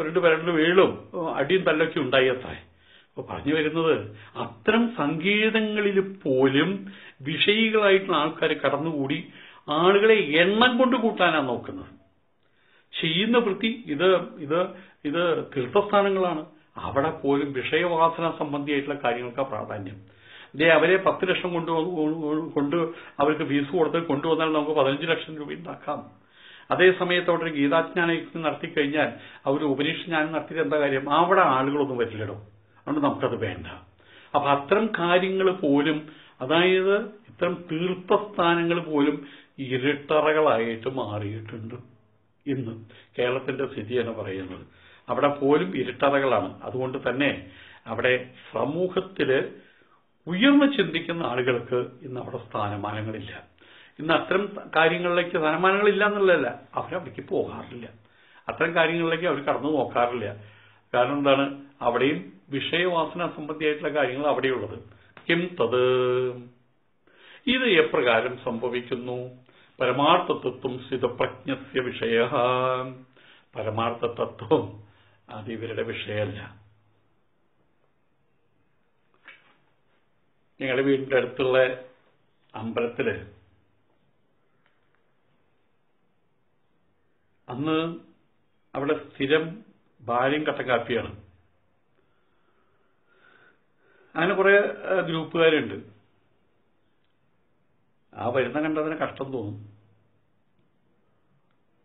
രണ്ട് പേരുടെ വീളും അടിയും തല്ലൊക്കെ ഉണ്ടായി അത്ര. അപ്പൊ പറഞ്ഞു വരുന്നത് അത്തരം സംഗീതങ്ങളിൽ പോലും വിഷയികളായിട്ടുള്ള ആൾക്കാർ കടന്നുകൂടി ആളുകളെ എണ്ണം കൊണ്ട് കൂട്ടാനാണ് നോക്കുന്നത്. ചെയ്യുന്ന വൃത്തി ഇത് ഇത് ഇത് തീർത്ഥസ്ഥാനങ്ങളാണ്. അവിടെ പോലും വിഷയവാസന സംബന്ധിയായിട്ടുള്ള കാര്യങ്ങൾക്കാണ് പ്രാധാന്യം. ഇതേ അവരെ പത്ത് ലക്ഷം കൊണ്ടുവന്ന് കൊണ്ട് അവർക്ക് ഫീസ് കൊടുത്ത് കൊണ്ടുവന്നാൽ നമുക്ക് പതിനഞ്ച് ലക്ഷം രൂപ ഉണ്ടാക്കാം. അതേ സമയത്ത് അവിടെ ഒരു ഗീതാജ്ഞാന യജ്ഞം നടത്തി കഴിഞ്ഞാൽ അവർ ഉപനിഷജ്ഞാനം നടത്തിയിട്ട് എന്താ കാര്യം? അവിടെ ആളുകളൊന്നും വരില്ലടോ. അതുകൊണ്ട് നമുക്കത് വേണ്ട. അപ്പൊ അത്തരം കാര്യങ്ങൾ പോലും അതായത് ഇത്തരം തീർത്ഥസ്ഥാനങ്ങൾ പോലും ഇരുട്ടറകളായിട്ട് മാറിയിട്ടുണ്ട്. ഇന്ന് കേരളത്തിന്റെ സ്ഥിതി എന്ന് പറയുന്നത്. അവിടെ പോലും ഇരുട്ടറകളാണ്. അതുകൊണ്ട് തന്നെ അവിടെ സമൂഹത്തിൽ ഉയർന്നു ചിന്തിക്കുന്ന ആളുകൾക്ക് ഇന്ന് അവിടെ സ്ഥാനമാനങ്ങളില്ല. ഇന്ന് അത്തരം കാര്യങ്ങളിലേക്ക് സ്ഥാനമാനങ്ങളില്ല എന്നുള്ളതല്ല. അവരവിടേക്ക് പോകാറില്ല. അത്തരം കാര്യങ്ങളിലേക്ക് അവർ കടന്നു നോക്കാറില്ല. കാരണം എന്താണ്? അവിടെയും വിഷയവാസന സംബന്ധിയായിട്ടുള്ള കാര്യങ്ങൾ അവിടെയുള്ളത്. കിം തത്. ഇത് എപ്രകാരം സംഭവിക്കുന്നു? പരമാർത്ഥ സ്ഥിത സ്ഥിതപ്രജ്ഞസ്യ വിഷയ. പരമാർത്ഥ തത്വം അത് ഇവരുടെ വിഷയമല്ല. ഞങ്ങളുടെ വീടിന്റെ അടുത്തുള്ള അമ്പലത്തിൽ അന്ന് അവിടെ സ്ഥിരം ഭാര്യയും കട്ടൻ കാപ്പിയാണ്. അങ്ങനെ കുറെ ഗ്രൂപ്പുകാരുണ്ട്. ആ വരുന്ന കണ്ടതിന് കഷ്ടം തോന്നും.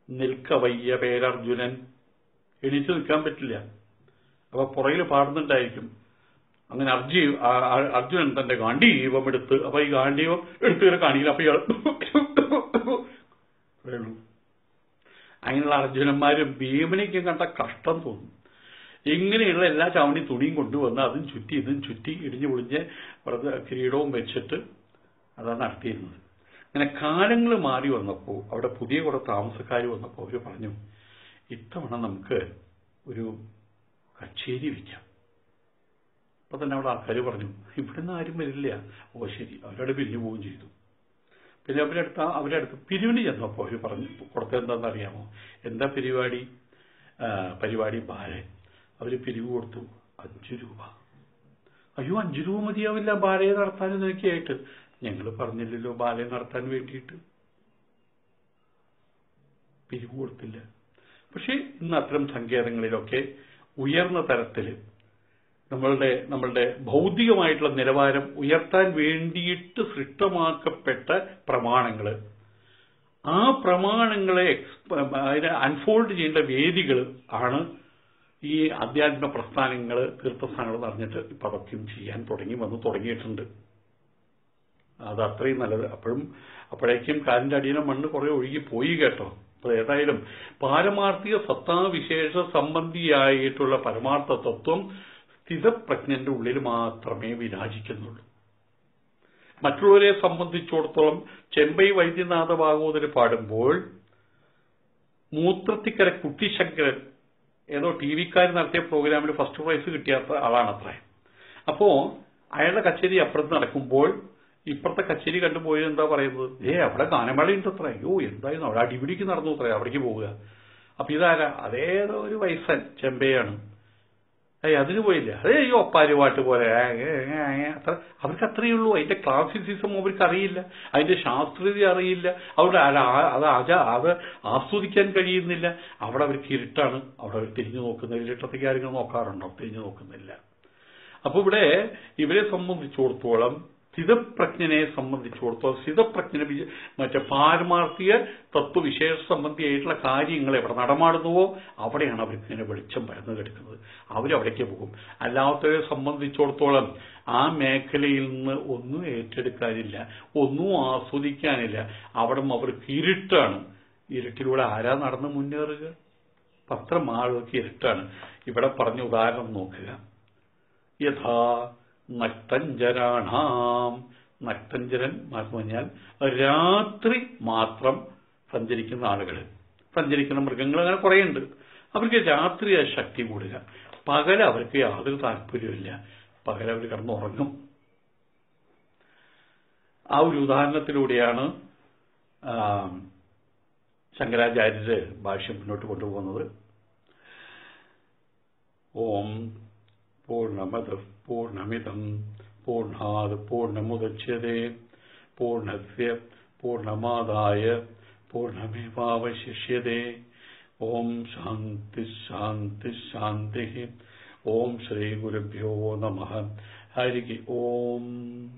നിൽക്ക വയ്യ പേരർജുനൻ. എണീറ്റ് നിൽക്കാൻ പറ്റില്ല. അപ്പൊ പുറകിൽ പാടുന്നുണ്ടായിരിക്കും. അങ്ങനെ അർജി അർജുനൻ തന്റെ ഗാന്ധീവം എടുത്ത് അപ്പൊ ഈ ഗാന്ധീവം എടുത്തു ഇങ്ങനെ കാണിക്കില്ല അപ്പൊ ഇയാൾ അങ്ങനെയുള്ള അർജുനന്മാരും ഭീമനിക്കും കണ്ട കഷ്ടം തോന്നും. ഇങ്ങനെയുള്ള എല്ലാ ചവണി തുണിയും കൊണ്ടുവന്ന് അതും ചുറ്റി ഇതും ചുറ്റി ഇടിഞ്ഞു പൊളിഞ്ഞ് കിരീടവും വെച്ചിട്ട് അതാണ് നടത്തിയിരുന്നത് അങ്ങനെ കാലങ്ങൾ മാറി വന്നപ്പോൾ അവിടെ പുതിയ കുറെ താമസക്കാർ വന്നപ്പോൾ അവർ പറഞ്ഞു ഇത്തവണ നമുക്ക് ഒരു കച്ചേരി വയ്ക്കാം അപ്പൊ തന്നെ അവിടെ ആൾക്കാർ പറഞ്ഞു ഇവിടുന്ന് ആരും വരില്ല. ഓ ശരി. അവരോട് പിരിഞ്ഞു പോവുകയും ചെയ്തു. പിന്നെ അവരുടെ അടുത്ത് അവരുടെ അടുത്ത് പിരിവിന് ചെന്നപ്പോൾ അവർ പറഞ്ഞു കൊടുത്തതെന്താണെന്ന് അറിയാമോ എന്താ പരിപാടി? പരിപാടി ബാലെ അവർ പിരിവ് കൊടുത്തു അഞ്ചു രൂപ. അയ്യോ അഞ്ചു രൂപ മതിയാവില്ല ബാലയെ നടത്താൻ നോക്കിയായിട്ട് ഞങ്ങൾ പറഞ്ഞില്ലല്ലോ ബാലയെ നടത്താൻ വേണ്ടിയിട്ട്. പിരിവ് കൊടുത്തില്ല. പക്ഷേ ഇന്ന് അത്തരം സങ്കേതങ്ങളിലൊക്കെ ഉയർന്ന തരത്തിൽ നമ്മളുടെ നമ്മളുടെ ഭൗതികമായിട്ടുള്ള നിലവാരം ഉയർത്താൻ വേണ്ടിയിട്ട് സൃഷ്ടമാക്കപ്പെട്ട പ്രമാണങ്ങൾ ആ പ്രമാണങ്ങളെ അതിനെ അൺഫോൾഡ് ചെയ്യേണ്ട വേദികൾ ആണ് ഈ അധ്യാത്മ പ്രസ്ഥാനങ്ങൾ തീർത്ഥസ്ഥാനങ്ങൾ പറഞ്ഞിട്ട് ഇപ്പൊ അതൊക്കെയും ചെയ്യാൻ തുടങ്ങി വന്ന് തുടങ്ങിയിട്ടുണ്ട്. അത് അത്രയും നല്ലത്. അപ്പോഴും അപ്പോഴേക്കും കാലിന്റെ അടിയിലെ മണ്ണ് കുറെ ഒഴുകി പോയി കേട്ടോ. അപ്പൊ ഏതായാലും പാരമാർത്ഥിക സത്താവിശേഷ സംബന്ധിയായിട്ടുള്ള പരമാർത്ഥ തത്വം സ്ഥിതപ്രജ്ഞന്റെ ഉള്ളിൽ മാത്രമേ വിരാജിക്കുന്നുള്ളൂ. മറ്റുള്ളവരെ സംബന്ധിച്ചിടത്തോളം ചെമ്പൈ വൈദ്യനാഥ ഭാഗവതര് പാടുമ്പോൾ മൂത്രത്തിക്കര കുട്ടിശങ്കരൻ ഏതോ ടി വിക്കാർ നടത്തിയ പ്രോഗ്രാമിൽ ഫസ്റ്റ് പ്രൈസ് കിട്ടിയ ആളാണത്രേ. അപ്പോ അയാളുടെ കച്ചേരി അപ്പുറത്ത് നടക്കുമ്പോൾ ഇപ്പുറത്തെ കച്ചേരി കണ്ടുപോയി എന്താ പറയുന്നത്? ഏ അവിടെ ഗാനമേള ഉണ്ട് അത്ര. അയ്യോ എന്തായിരുന്നു? അവിടെ അടിപിടിക്ക് നടന്നു അത്ര അവിടേക്ക് പോവുക. അപ്പൊ ഇതാരാ? അതേതോ ഒരു വയസ്സൻ ചെമ്പയാണ്. ഏയ് അതിന് പോയില്ല. അതേ ഈ ഒപ്പാരി പാട്ട് പോലെ. അത്ര. അവർക്ക് അത്രയേ ഉള്ളൂ. അതിന്റെ ക്ലാസിസിസം അവർക്ക് അറിയില്ല. അതിന്റെ ശാസ്ത്രീയ അറിയില്ല. അവരുടെ അത് അജ അത് ആസ്വദിക്കാൻ കഴിയുന്നില്ല. അവിടെ അവർക്ക് ഇരുട്ടാണ്. അവിടെ അവർ തിരിഞ്ഞു നോക്കുന്നില്ല ഇരുട്ടത്തേക്ക് ആരെങ്കിലും നോക്കാറുണ്ടോ? തിരിഞ്ഞു നോക്കുന്നില്ല. അപ്പൊ ഇവിടെ ഇവരെ സംബന്ധിച്ചിടത്തോളം സ്ഥിതപ്രജ്ഞനെ സംബന്ധിച്ചിടത്തോളം സ്ഥിതപ്രജ്ഞനെ മറ്റേ പാരമാർത്ഥിക തത്വവിശേഷ സംബന്ധിയായിട്ടുള്ള കാര്യങ്ങൾ എവിടെ നടമാടുന്നുവോ അവിടെയാണ് അവർക്ക് ഇങ്ങനെ വെളിച്ചം പരന്നു കിടക്കുന്നത് അവരവിടേക്ക് പോകും. അല്ലാത്തവരെ സംബന്ധിച്ചിടത്തോളം ആ മേഖലയിൽ നിന്ന് ഒന്നും ഏറ്റെടുക്കാനില്ല ഒന്നും ആസ്വദിക്കാനില്ല. അവിടെ അവർ ഇരുട്ടാണ്. ഇരുട്ടിലൂടെ ആരാ നടന്ന് മുന്നേറുക? പത്രം ആളുകൾക്ക് ഇരുട്ടാണ്. ഇവിടെ പറഞ്ഞ ഉദാഹരണം നോക്കുക. യഥാ നക്തഞ്ചരാണാം. നക്തഞ്ചരൻ പറഞ്ഞാൽ രാത്രി മാത്രം സഞ്ചരിക്കുന്ന ആളുകൾ. സഞ്ചരിക്കുന്ന മൃഗങ്ങൾ അങ്ങനെ കുറേയുണ്ട്. അവർക്ക് രാത്രി ശക്തി കൂടുക. പകൽ അവർക്ക് യാതൊരു താല്പര്യമില്ല പകൽ അവർ കിടന്നുറങ്ങും. ആ ഒരു ഉദാഹരണത്തിലൂടെയാണ് ശങ്കരാചാര്യര് ഭാഷ്യം മുന്നോട്ട് കൊണ്ടുപോകുന്നത്. ഓം पूर्णमदः पूर्णमिदम् पूर्णात् पूर्णमुदच्छ्यते, पूर्णस्य पूर्णमादाय पूर्णमेवावशिष्यते। शांति शांति शांति ओम श्री गुरुभ्यो नमः। हरि ओम।